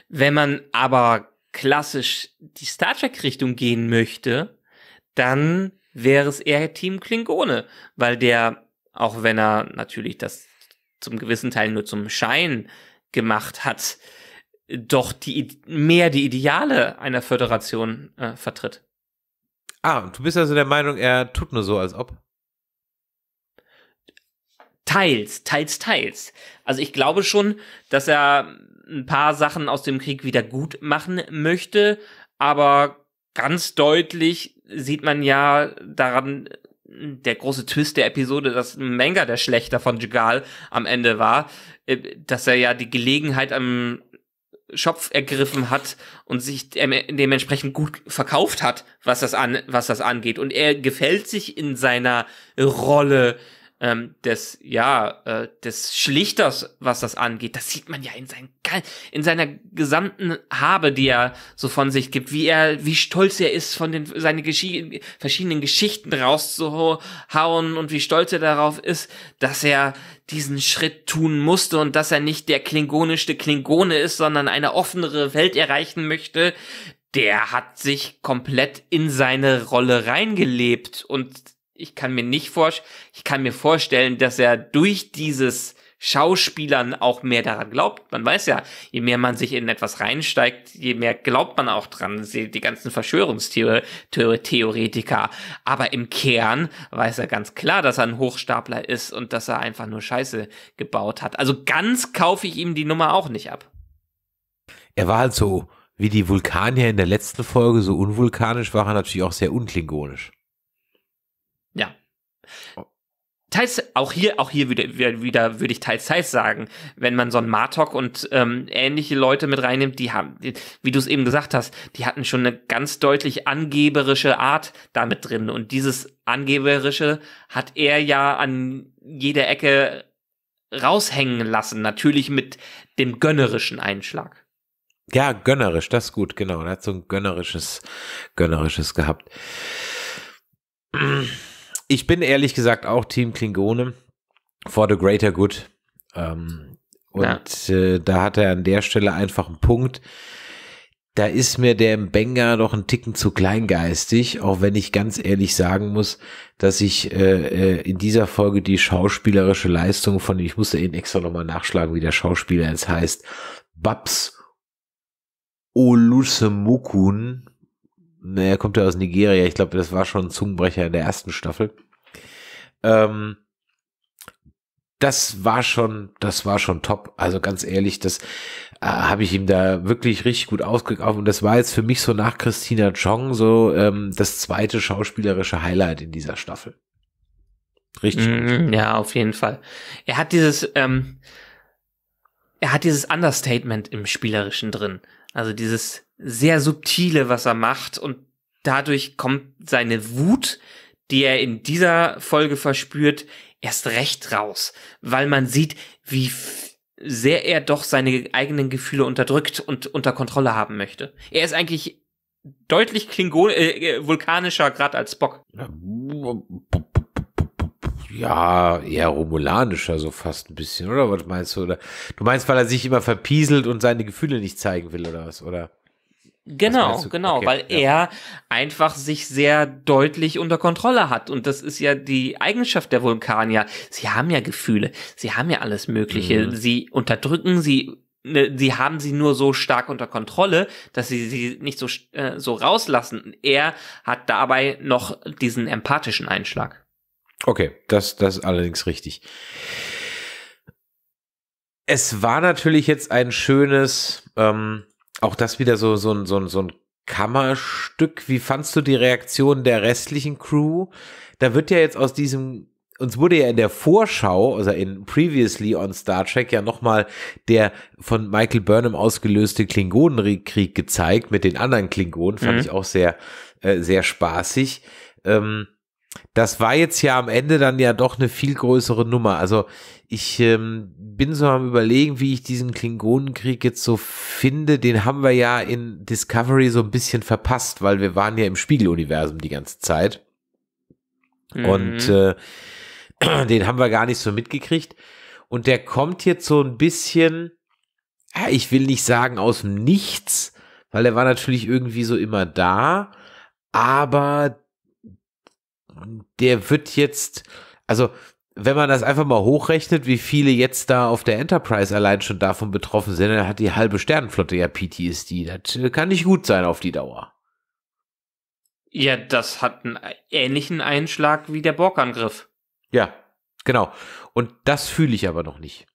Wenn man aber klassisch die Star Trek-Richtung gehen möchte, dann wäre es eher Team Klingone, weil der, auch wenn er natürlich das zum gewissen Teil nur zum Schein gemacht hat, doch die mehr die Ideale einer Föderation äh, vertritt. Ah, du bist also der Meinung, er tut nur so, als ob. Teils, teils, teils. Also ich glaube schon, dass er ein paar Sachen aus dem Krieg wieder gut machen möchte, aber ganz deutlich sieht man ja daran, der große Twist der Episode, dass Manga der Schlechter von Jugal am Ende war, äh, dass er ja die Gelegenheit am Schopf ergriffen hat und sich dementsprechend gut verkauft hat, was das an, was das angeht. Und er gefällt sich in seiner Rolle ähm, des, ja, äh, des Schlichters, was das angeht. Das sieht man ja in, sein, in seiner gesamten Habe, die er so von sich gibt, wie er, wie stolz er ist, von den, seine Geschi verschiedenen Geschichten rauszuhauen und wie stolz er darauf ist, dass er diesen Schritt tun musste und dass er nicht der klingonischste Klingone ist, sondern eine offenere Welt erreichen möchte. Der hat sich komplett in seine Rolle reingelebt und ich kann mir nicht vorstellen, ich kann mir vorstellen, dass er durch dieses Schauspielern auch mehr daran glaubt. Man weiß ja, je mehr man sich in etwas reinsteigt, je mehr glaubt man auch dran, die ganzen Verschwörungstheoretiker. Aber im Kern weiß er ganz klar, dass er ein Hochstapler ist und dass er einfach nur Scheiße gebaut hat. Also ganz kaufe ich ihm die Nummer auch nicht ab. Er war halt so, wie die Vulkanier in der letzten Folge, so unvulkanisch war er natürlich auch sehr unklingonisch. Ja. Teils, auch hier, auch hier wieder, wieder würde ich teils, teils sagen, wenn man so einen Martok und ähm, ähnliche Leute mit reinnimmt, die haben, die, wie du es eben gesagt hast, die hatten schon eine ganz deutlich angeberische Art damit drin. Und dieses Angeberische hat er ja an jeder Ecke raushängen lassen, natürlich mit dem gönnerischen Einschlag. Ja, gönnerisch, das ist gut, genau. Er hat so ein gönnerisches, gönnerisches gehabt. Ich bin ehrlich gesagt auch Team Klingone for the greater good. Ähm, und ja. äh, da hat er an der Stelle einfach einen Punkt. da ist mir der Benga doch ein Ticken zu kleingeistig, auch wenn ich ganz ehrlich sagen muss, dass ich äh, äh in dieser Folge die schauspielerische Leistung von, ich musste eben extra nochmal nachschlagen, wie der Schauspieler jetzt heißt, Babs Olusemukun, naja, kommt ja aus Nigeria, ich glaube, das war schon ein Zungenbrecher in der ersten Staffel. Ähm, das war schon, das war schon top. Also ganz ehrlich, das äh, habe ich ihm da wirklich richtig gut ausgekauft. Und das war jetzt für mich so nach Christina Chong so ähm, das zweite schauspielerische Highlight in dieser Staffel. Richtig mm, Ja, auf jeden Fall. Er hat dieses, ähm, er hat dieses Understatement im Spielerischen drin. Also dieses sehr subtile, was er macht und dadurch kommt seine Wut, die er in dieser Folge verspürt, erst recht raus, weil man sieht, wie sehr er doch seine eigenen Gefühle unterdrückt und unter Kontrolle haben möchte. Er ist eigentlich deutlich Klingon äh, äh vulkanischer gerade als Spock. Ja, eher romulanischer so fast ein bisschen, oder was meinst du? Oder du meinst, weil er sich immer verpieselt und seine Gefühle nicht zeigen will oder was, oder? Genau, genau, okay, weil ja. er einfach sich sehr deutlich unter Kontrolle hat. Und das ist ja die Eigenschaft der Vulkanier. Sie haben ja Gefühle, sie haben ja alles Mögliche. Mhm. Sie unterdrücken, sie, ne, sie haben sie nur so stark unter Kontrolle, dass sie sie nicht so, äh, so rauslassen. Er hat dabei noch diesen empathischen Einschlag. Okay, das, das ist allerdings richtig. Es war natürlich jetzt ein schönes, ähm, auch das wieder so, so, so, so ein Kammerstück. Wie fandst du die Reaktion der restlichen Crew? Da wird ja jetzt aus diesem uns wurde ja in der Vorschau, also in Previously on Star Trek ja nochmal der von Michael Burnham ausgelöste Klingonenkrieg gezeigt mit den anderen Klingonen, fand mhm. ich auch sehr, äh, sehr spaßig. Ähm, das war jetzt ja am Ende dann ja doch eine viel größere Nummer. Also ich ähm, bin so am überlegen, wie ich diesen Klingonenkrieg jetzt so finde. Den haben wir ja in Discovery so ein bisschen verpasst, weil wir waren ja im Spiegeluniversum die ganze Zeit. Mhm. Und äh, (clears throat) den haben wir gar nicht so mitgekriegt. Und der kommt jetzt so ein bisschen, ich will nicht sagen aus dem Nichts, weil er war natürlich irgendwie so immer da, aber der wird jetzt, also wenn man das einfach mal hochrechnet, wie viele jetzt da auf der Enterprise allein schon davon betroffen sind, dann hat die halbe Sternenflotte ja PTSD. Das kann nicht gut sein auf die Dauer. Ja, das hat einen ähnlichen Einschlag wie der Borgangriff. Ja, genau. Und das fühle ich aber noch nicht.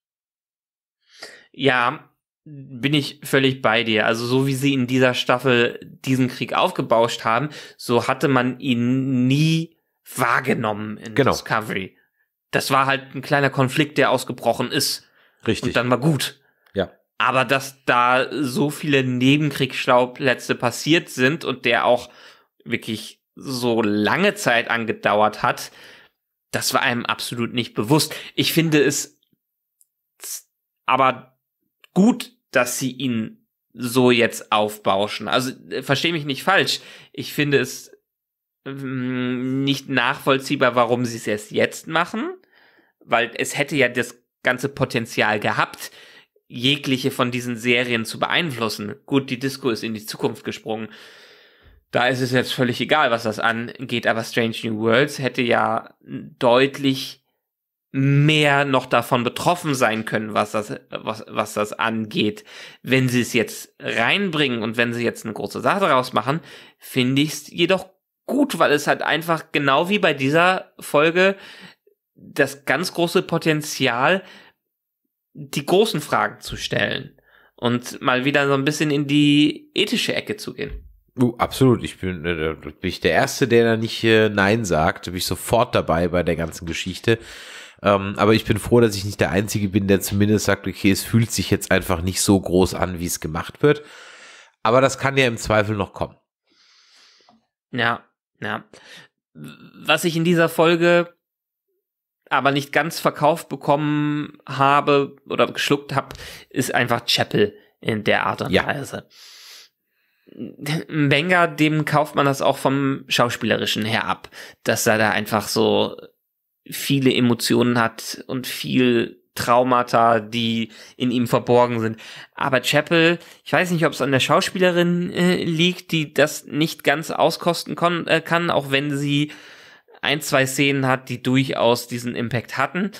Ja, bin ich völlig bei dir. Also so wie sie in dieser Staffel diesen Krieg aufgebauscht haben, so hatte man ihn nie wahrgenommen in genau. Discovery. Das war halt ein kleiner Konflikt, der ausgebrochen ist. Richtig. Und dann war gut. Ja. Aber dass da so viele Nebenkriegsschauplätze passiert sind und der auch wirklich so lange Zeit angedauert hat, das war einem absolut nicht bewusst. Ich finde es aber gut, dass sie ihn so jetzt aufbauschen. Also äh, verstehe mich nicht falsch. Ich finde es nicht nachvollziehbar, warum sie es erst jetzt machen, weil es hätte ja das ganze Potenzial gehabt, jegliche von diesen Serien zu beeinflussen. Gut, die Disco ist in die Zukunft gesprungen. Da ist es jetzt völlig egal, was das angeht, aber Strange New Worlds hätte ja deutlich mehr noch davon betroffen sein können, was das, was, was das angeht. Wenn sie es jetzt reinbringen und wenn sie jetzt eine große Sache daraus machen, finde ich es jedoch gut, weil es halt einfach genau wie bei dieser Folge das ganz große Potenzial, die großen Fragen zu stellen und mal wieder so ein bisschen in die ethische Ecke zu gehen. Uh, absolut. Ich bin, äh, bin ich der Erste, der da nicht äh, Nein sagt. Bin ich sofort dabei bei der ganzen Geschichte. Ähm, aber ich bin froh, dass ich nicht der Einzige bin, der zumindest sagt, okay, es fühlt sich jetzt einfach nicht so groß an, wie es gemacht wird. Aber das kann ja im Zweifel noch kommen. Ja, ja. Was ich in dieser Folge aber nicht ganz verkauft bekommen habe oder geschluckt habe, ist einfach Chapel in der Art und ja. Weise. Wenger, dem kauft man das auch vom Schauspielerischen her ab, dass er da einfach so viele Emotionen hat und viel Traumata, die in ihm verborgen sind. Aber Chapel, ich weiß nicht, ob es an der Schauspielerin äh, liegt, die das nicht ganz auskosten kon- äh, kann, auch wenn sie ein, zwei Szenen hat, die durchaus diesen Impact hatten.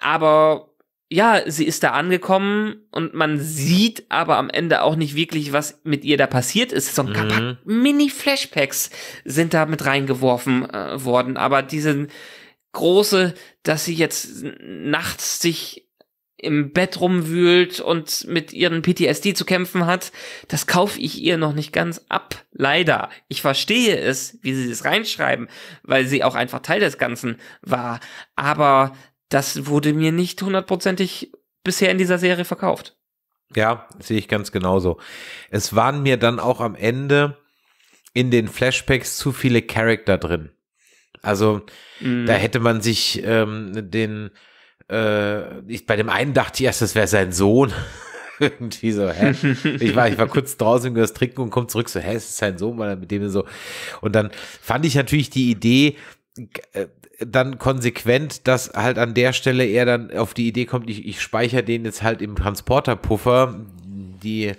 Aber ja, sie ist da angekommen und man sieht aber am Ende auch nicht wirklich, was mit ihr da passiert ist. So ein paar Mhm. Mini-Flashbacks sind da mit reingeworfen äh, worden, aber diese große, dass sie jetzt nachts sich im Bett rumwühlt und mit ihren PTSD zu kämpfen hat, das kaufe ich ihr noch nicht ganz ab. Leider. Ich verstehe es, wie sie es reinschreiben, weil sie auch einfach Teil des Ganzen war. Aber das wurde mir nicht hundertprozentig bisher in dieser Serie verkauft. Ja, sehe ich ganz genauso. Es waren mir dann auch am Ende in den Flashbacks zu viele Charakter drin. Also Mhm. da hätte man sich ähm, den äh, ich, bei dem einen dachte ich erst, das wäre sein Sohn. (laughs) Irgendwie so, hä? Ich war, ich war kurz draußen über das Trinken und komme zurück, so, hä, es ist sein Sohn, weil er mit dem so. Und dann fand ich natürlich die Idee, äh, dann konsequent, dass halt an der Stelle er dann auf die Idee kommt, ich, ich speichere den jetzt halt im Transporterpuffer, die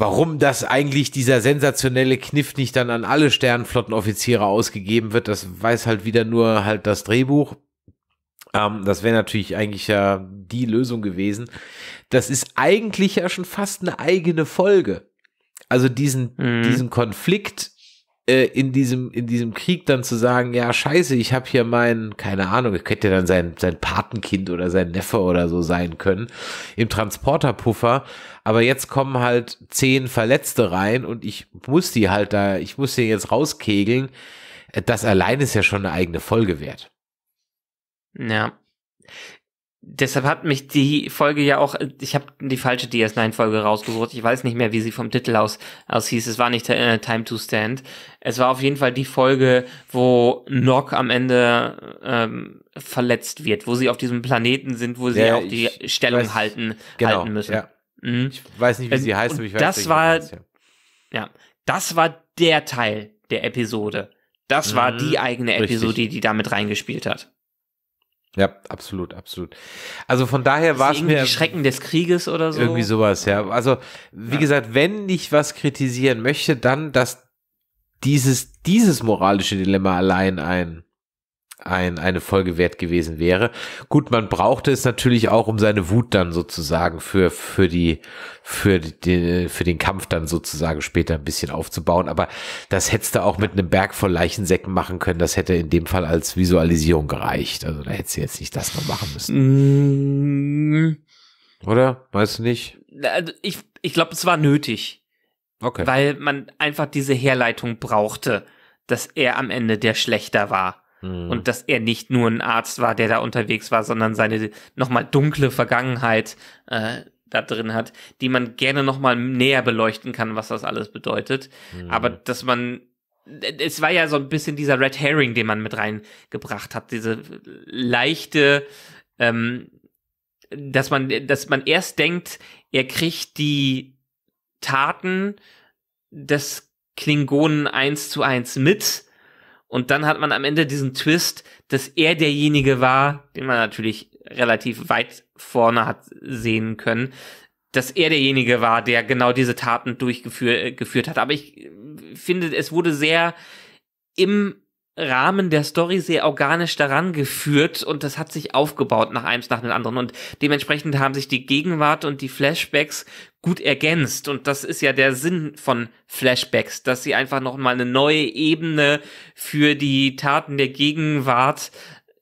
Warum das eigentlich dieser sensationelle Kniff nicht dann an alle Sternenflottenoffiziere ausgegeben wird, das weiß halt wieder nur halt das Drehbuch. Ähm, das wäre natürlich eigentlich ja die Lösung gewesen. Das ist eigentlich ja schon fast eine eigene Folge. Also diesen, Mhm. diesen Konflikt äh, in diesem, in diesem Krieg dann zu sagen, ja, scheiße, ich habe hier mein, keine Ahnung, ich hätte dann sein, sein Patenkind oder sein Neffe oder so sein können, im Transporterpuffer, aber jetzt kommen halt zehn Verletzte rein und ich muss die halt da, ich muss die jetzt rauskegeln. Äh, Das allein ist ja schon eine eigene Folge wert. Ja. Deshalb hat mich die Folge ja auch, ich habe die falsche DS9-Folge rausgesucht. Ich weiß nicht mehr, wie sie vom Titel aus, aus hieß. Es war nicht äh, Time to Stand. Es war auf jeden Fall die Folge, wo Nock am Ende ähm, verletzt wird, wo sie auf diesem Planeten sind, wo sie Ja, auch die Stellung weiß- halten, Genau, halten müssen. ja. Mhm. Ich weiß nicht, wie Ähm, sie heißt, aber ich weiß das war- meinst, ja. Ja, das war der Teil der Episode. Das war Mhm, die eigene richtig. Episode, die da mit reingespielt hat. Ja, absolut, absolut. Also von daher war es Irgendwie mir die Schrecken des Krieges oder so. irgendwie sowas, ja. Also wie Ja. gesagt, wenn ich was kritisieren möchte, dann, dass dieses dieses moralische Dilemma allein ein ein, eine Folge wert gewesen wäre. Gut, man brauchte es natürlich auch, um seine Wut dann sozusagen für, für die, für die, für den Kampf dann sozusagen später ein bisschen aufzubauen. Aber das hättest du auch mit einem Berg voll Leichensäcken machen können. Das hätte in dem Fall als Visualisierung gereicht. Also da hättest du jetzt nicht das noch machen müssen. Mm, Oder? Weißt du nicht? also Ich, ich glaube, es war nötig, Okay. weil man einfach diese Herleitung brauchte, dass er am Ende der Schlechter war. Hm. Und dass er nicht nur ein Arzt war, der da unterwegs war, sondern seine nochmal dunkle Vergangenheit äh, da drin hat, die man gerne nochmal näher beleuchten kann, was das alles bedeutet. Hm. Aber dass man es war ja so ein bisschen dieser Red Herring, den man mit reingebracht hat, diese leichte, ähm, dass man, dass man erst denkt, er kriegt die Taten des Klingonen eins zu eins mit und dann hat man am Ende diesen Twist, dass er derjenige war, den man natürlich relativ weit vorne hat sehen können, dass er derjenige war, der genau diese Taten durchgeführt geführt hat. Aber ich äh, finde, es wurde sehr im Rahmen der Story sehr organisch daran geführt und das hat sich aufgebaut nach eins nach dem anderen und dementsprechend haben sich die Gegenwart und die Flashbacks gut ergänzt und das ist ja der Sinn von Flashbacks, dass sie einfach noch mal eine neue Ebene für die Taten der Gegenwart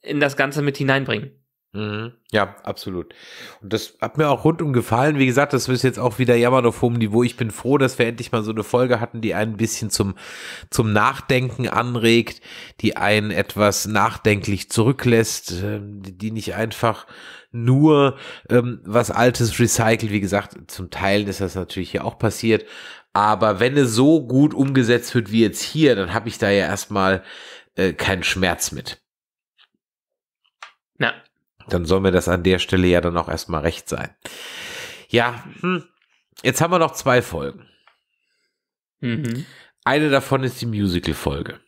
in das Ganze mit hineinbringen. Mhm. Ja, absolut. Und das hat mir auch rundum gefallen. Wie gesagt, das ist jetzt auch wieder jammern auf hohem Niveau. Ich bin froh, dass wir endlich mal so eine Folge hatten, die einen ein bisschen zum, zum Nachdenken anregt, die einen etwas nachdenklich zurücklässt, ähm, die nicht einfach nur ähm, was Altes recycelt. Wie gesagt, zum Teil ist das natürlich hier auch passiert. Aber wenn es so gut umgesetzt wird wie jetzt hier, dann habe ich da ja erstmal äh, keinen Schmerz mit. Ja. Dann soll mir das an der Stelle ja dann auch erstmal recht sein. Ja, hm. jetzt haben wir noch zwei Folgen. Mhm. Eine davon ist die Musical-Folge.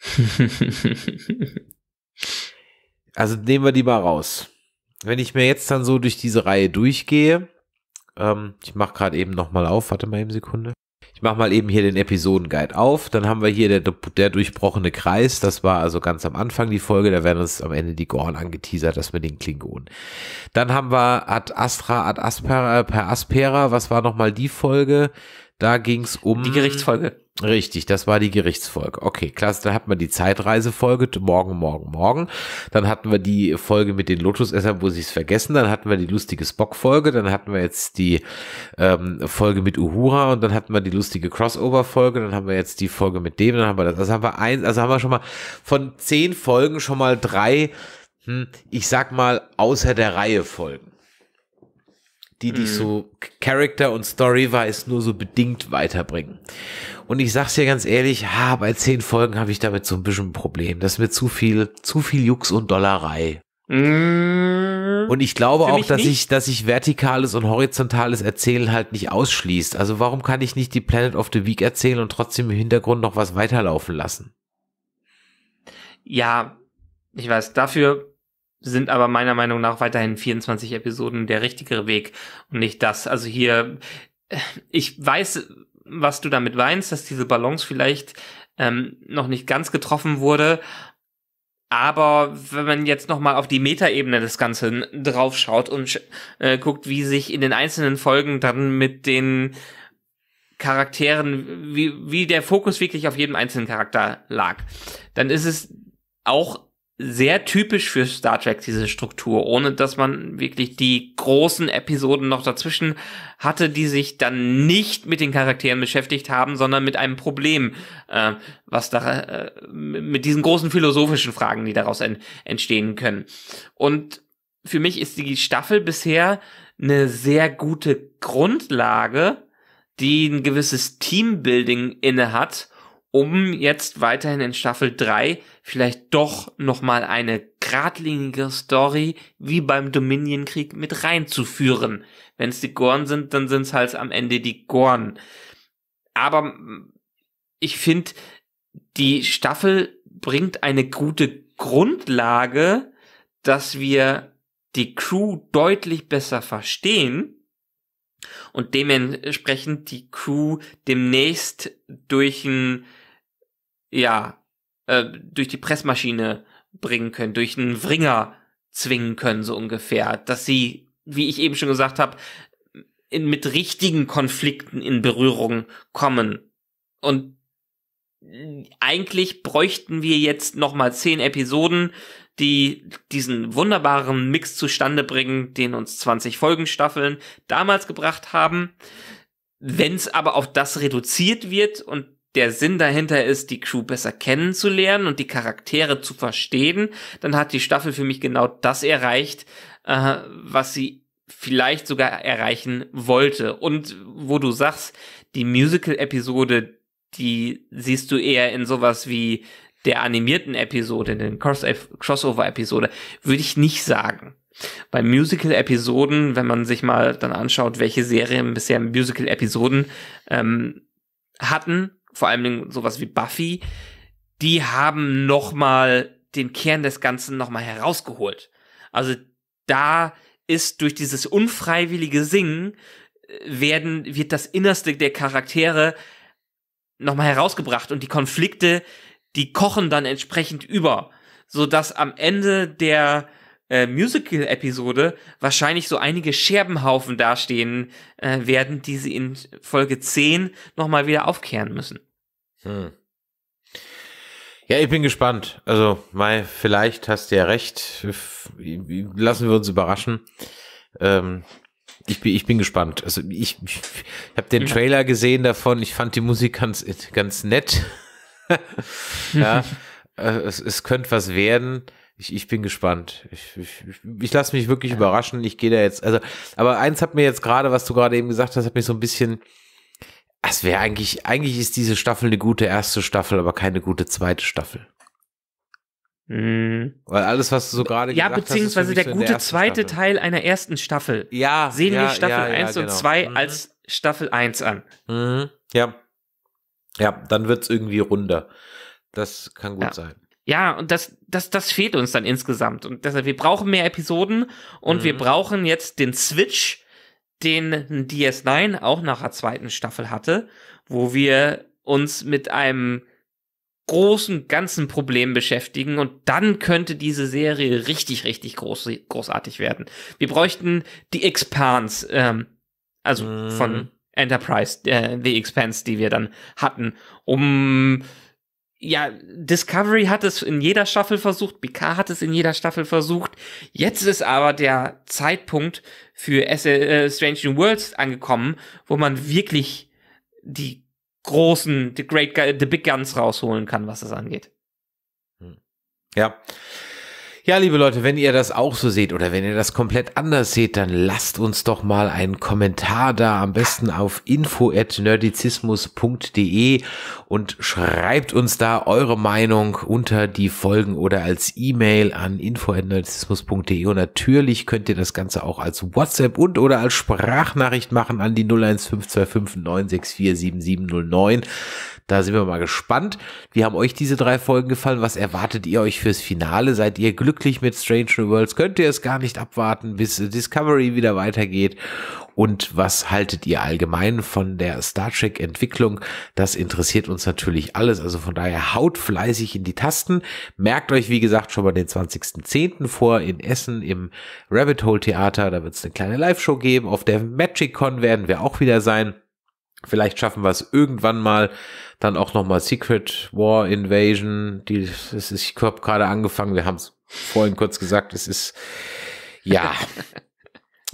(laughs) also nehmen wir die mal raus. Wenn ich mir jetzt dann so durch diese Reihe durchgehe, ähm, ich mache gerade eben nochmal auf, warte mal eben Sekunde. Ich mache mal eben hier den Episodenguide auf. Dann haben wir hier der, der durchbrochene Kreis. Das war also ganz am Anfang die Folge. Da werden uns am Ende die Gorn angeteasert, das mit den Klingonen. Dann haben wir Ad Astra, Ad Aspera, per Aspera. Was war nochmal die Folge? Da ging's um. Die Gerichtsfolge. Richtig, das war die Gerichtsfolge. Okay, klasse. Dann hatten wir die Zeitreisefolge, morgen, morgen, morgen. Dann hatten wir die Folge mit den Lotusessern, wo sie es vergessen. Dann hatten wir die lustige Spock-Folge. Dann hatten wir jetzt die ähm, Folge mit Uhura und dann hatten wir die lustige Crossover-Folge. Dann haben wir jetzt die Folge mit dem. Dann haben wir das. Also haben wir ein, also haben wir schon mal von zehn Folgen schon mal drei, hm, ich sag mal, außer der Reihe Folgen die dich mhm. so Character und Story-wise nur so bedingt weiterbringen. Und ich sag's dir ganz ehrlich, ha, bei zehn Folgen habe ich damit so ein bisschen ein Problem. Das ist mir zu viel, zu viel Jux und Dollerei. Mhm. Und ich glaube auch, dass nicht. ich, dass ich vertikales und horizontales Erzählen halt nicht ausschließt. Also warum kann ich nicht die Planet of the Week erzählen und trotzdem im Hintergrund noch was weiterlaufen lassen? Ja, ich weiß, dafür sind aber meiner Meinung nach weiterhin 24 Episoden der richtigere Weg und nicht das. Also hier, ich weiß, was du damit weinst, dass diese Balance vielleicht ähm, noch nicht ganz getroffen wurde. Aber wenn man jetzt noch mal auf die Metaebene des Ganzen draufschaut und äh, guckt, wie sich in den einzelnen Folgen dann mit den Charakteren, wie, wie der Fokus wirklich auf jedem einzelnen Charakter lag, dann ist es auch sehr typisch für Star Trek, diese Struktur, ohne dass man wirklich die großen Episoden noch dazwischen hatte, die sich dann nicht mit den Charakteren beschäftigt haben, sondern mit einem Problem, äh, was da, äh, mit diesen großen philosophischen Fragen, die daraus en entstehen können. Und für mich ist die Staffel bisher eine sehr gute Grundlage, die ein gewisses Teambuilding inne hat, um jetzt weiterhin in Staffel 3 vielleicht doch nochmal eine geradlinige Story wie beim Dominion-Krieg mit reinzuführen. Wenn es die Gorn sind, dann sind es halt am Ende die Gorn. Aber ich finde, die Staffel bringt eine gute Grundlage, dass wir die Crew deutlich besser verstehen und dementsprechend die Crew demnächst durch ein ja äh, durch die Pressmaschine bringen können, durch einen Wringer zwingen können, so ungefähr. Dass sie, wie ich eben schon gesagt habe, mit richtigen Konflikten in Berührung kommen. Und eigentlich bräuchten wir jetzt noch mal zehn Episoden, die diesen wunderbaren Mix zustande bringen, den uns 20 Folgenstaffeln damals gebracht haben. Wenn es aber auf das reduziert wird und der Sinn dahinter ist, die Crew besser kennenzulernen und die Charaktere zu verstehen, dann hat die Staffel für mich genau das erreicht, äh, was sie vielleicht sogar erreichen wollte. Und wo du sagst, die Musical-Episode, die siehst du eher in sowas wie der animierten Episode, in den Crossover-Episode, würde ich nicht sagen. Bei Musical-Episoden, wenn man sich mal dann anschaut, welche Serien bisher Musical-Episoden ähm, hatten, vor allem sowas wie Buffy, die haben nochmal den Kern des Ganzen nochmal herausgeholt. Also da ist durch dieses unfreiwillige Singen äh, werden, wird das Innerste der Charaktere nochmal herausgebracht und die Konflikte, die kochen dann entsprechend über, so dass am Ende der äh, Musical-Episode wahrscheinlich so einige Scherbenhaufen dastehen äh, werden, die sie in Folge 10 nochmal wieder aufkehren müssen. Hm. Ja, ich bin gespannt. Also, Mai, vielleicht hast du ja recht. Lassen wir uns überraschen. Ähm, ich bin, ich bin gespannt. Also ich, ich habe den Trailer gesehen davon. Ich fand die Musik ganz, ganz nett. (laughs) ja, äh, es, es könnte was werden. Ich, ich bin gespannt. Ich, ich, ich lasse mich wirklich überraschen. Ich gehe da jetzt, also, aber eins hat mir jetzt gerade, was du gerade eben gesagt hast, hat mich so ein bisschen, es wäre eigentlich, eigentlich ist diese Staffel eine gute erste Staffel, aber keine gute zweite Staffel. Mhm. Weil alles, was du so gerade ja, gesagt hast. Ja, beziehungsweise der so gute zweite Staffel. Teil einer ersten Staffel. Ja. Sehen ja, wir Staffel ja, 1 ja, und genau. 2 mhm. als Staffel 1 an. Mhm. Ja. Ja, dann wird's irgendwie runder. Das kann gut sein. Ja, und das, das, das fehlt uns dann insgesamt. Und deshalb, wir brauchen mehr Episoden und mhm. wir brauchen jetzt den Switch, den DS9 auch nach der zweiten Staffel hatte, wo wir uns mit einem großen ganzen Problem beschäftigen und dann könnte diese Serie richtig, richtig groß, großartig werden. Wir bräuchten die Expanse, ähm, also mhm. von Enterprise, äh, The Expanse, die wir dann hatten, um ja, Discovery hat es in jeder Staffel versucht, BK hat es in jeder Staffel versucht. Jetzt ist aber der Zeitpunkt für äh, Strange New Worlds angekommen, wo man wirklich die großen, the great, the big guns rausholen kann, was das angeht. Ja. Ja, liebe Leute, wenn ihr das auch so seht oder wenn ihr das komplett anders seht, dann lasst uns doch mal einen Kommentar da, am besten auf info@nerdizismus.de und schreibt uns da eure Meinung unter die Folgen oder als E-Mail an info@nerdizismus.de und natürlich könnt ihr das Ganze auch als WhatsApp und oder als Sprachnachricht machen an die 01525 964 7709. Da sind wir mal gespannt. Wie haben euch diese drei Folgen gefallen? Was erwartet ihr euch fürs Finale? Seid ihr glücklich mit Strange New Worlds? Könnt ihr es gar nicht abwarten, bis Discovery wieder weitergeht? Und was haltet ihr allgemein von der Star Trek Entwicklung? Das interessiert uns natürlich alles. Also von daher haut fleißig in die Tasten. Merkt euch, wie gesagt, schon mal den 20.10. vor in Essen im Rabbit Hole Theater. Da wird es eine kleine Live-Show geben. Auf der Magic Con werden wir auch wieder sein. Vielleicht schaffen wir es irgendwann mal, dann auch nochmal Secret War Invasion. Die, es ist, ich habe gerade angefangen, wir haben es vorhin kurz gesagt, es ist, ja. (laughs)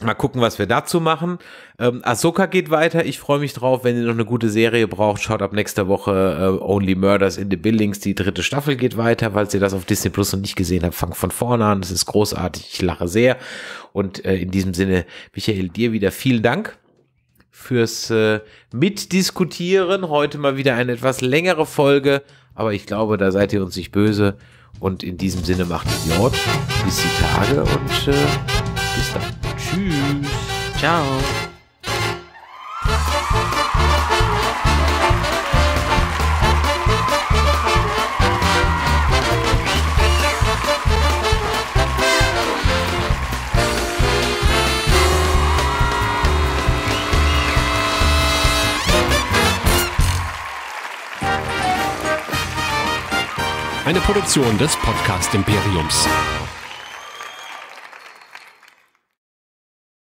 Mal gucken, was wir dazu machen. Ähm, Ahsoka geht weiter. Ich freue mich drauf. Wenn ihr noch eine gute Serie braucht, schaut ab nächster Woche äh, Only Murders in the Buildings. Die dritte Staffel geht weiter. Falls ihr das auf Disney Plus noch nicht gesehen habt, fangt von vorne an. Das ist großartig. Ich lache sehr. Und äh, in diesem Sinne, Michael, dir wieder vielen Dank fürs äh, Mitdiskutieren. Heute mal wieder eine etwas längere Folge, aber ich glaube, da seid ihr uns nicht böse. Und in diesem Sinne macht es Jod. Bis die Tage und äh, bis dann. Tschüss. Ciao. Eine Produktion des Podcast Imperiums.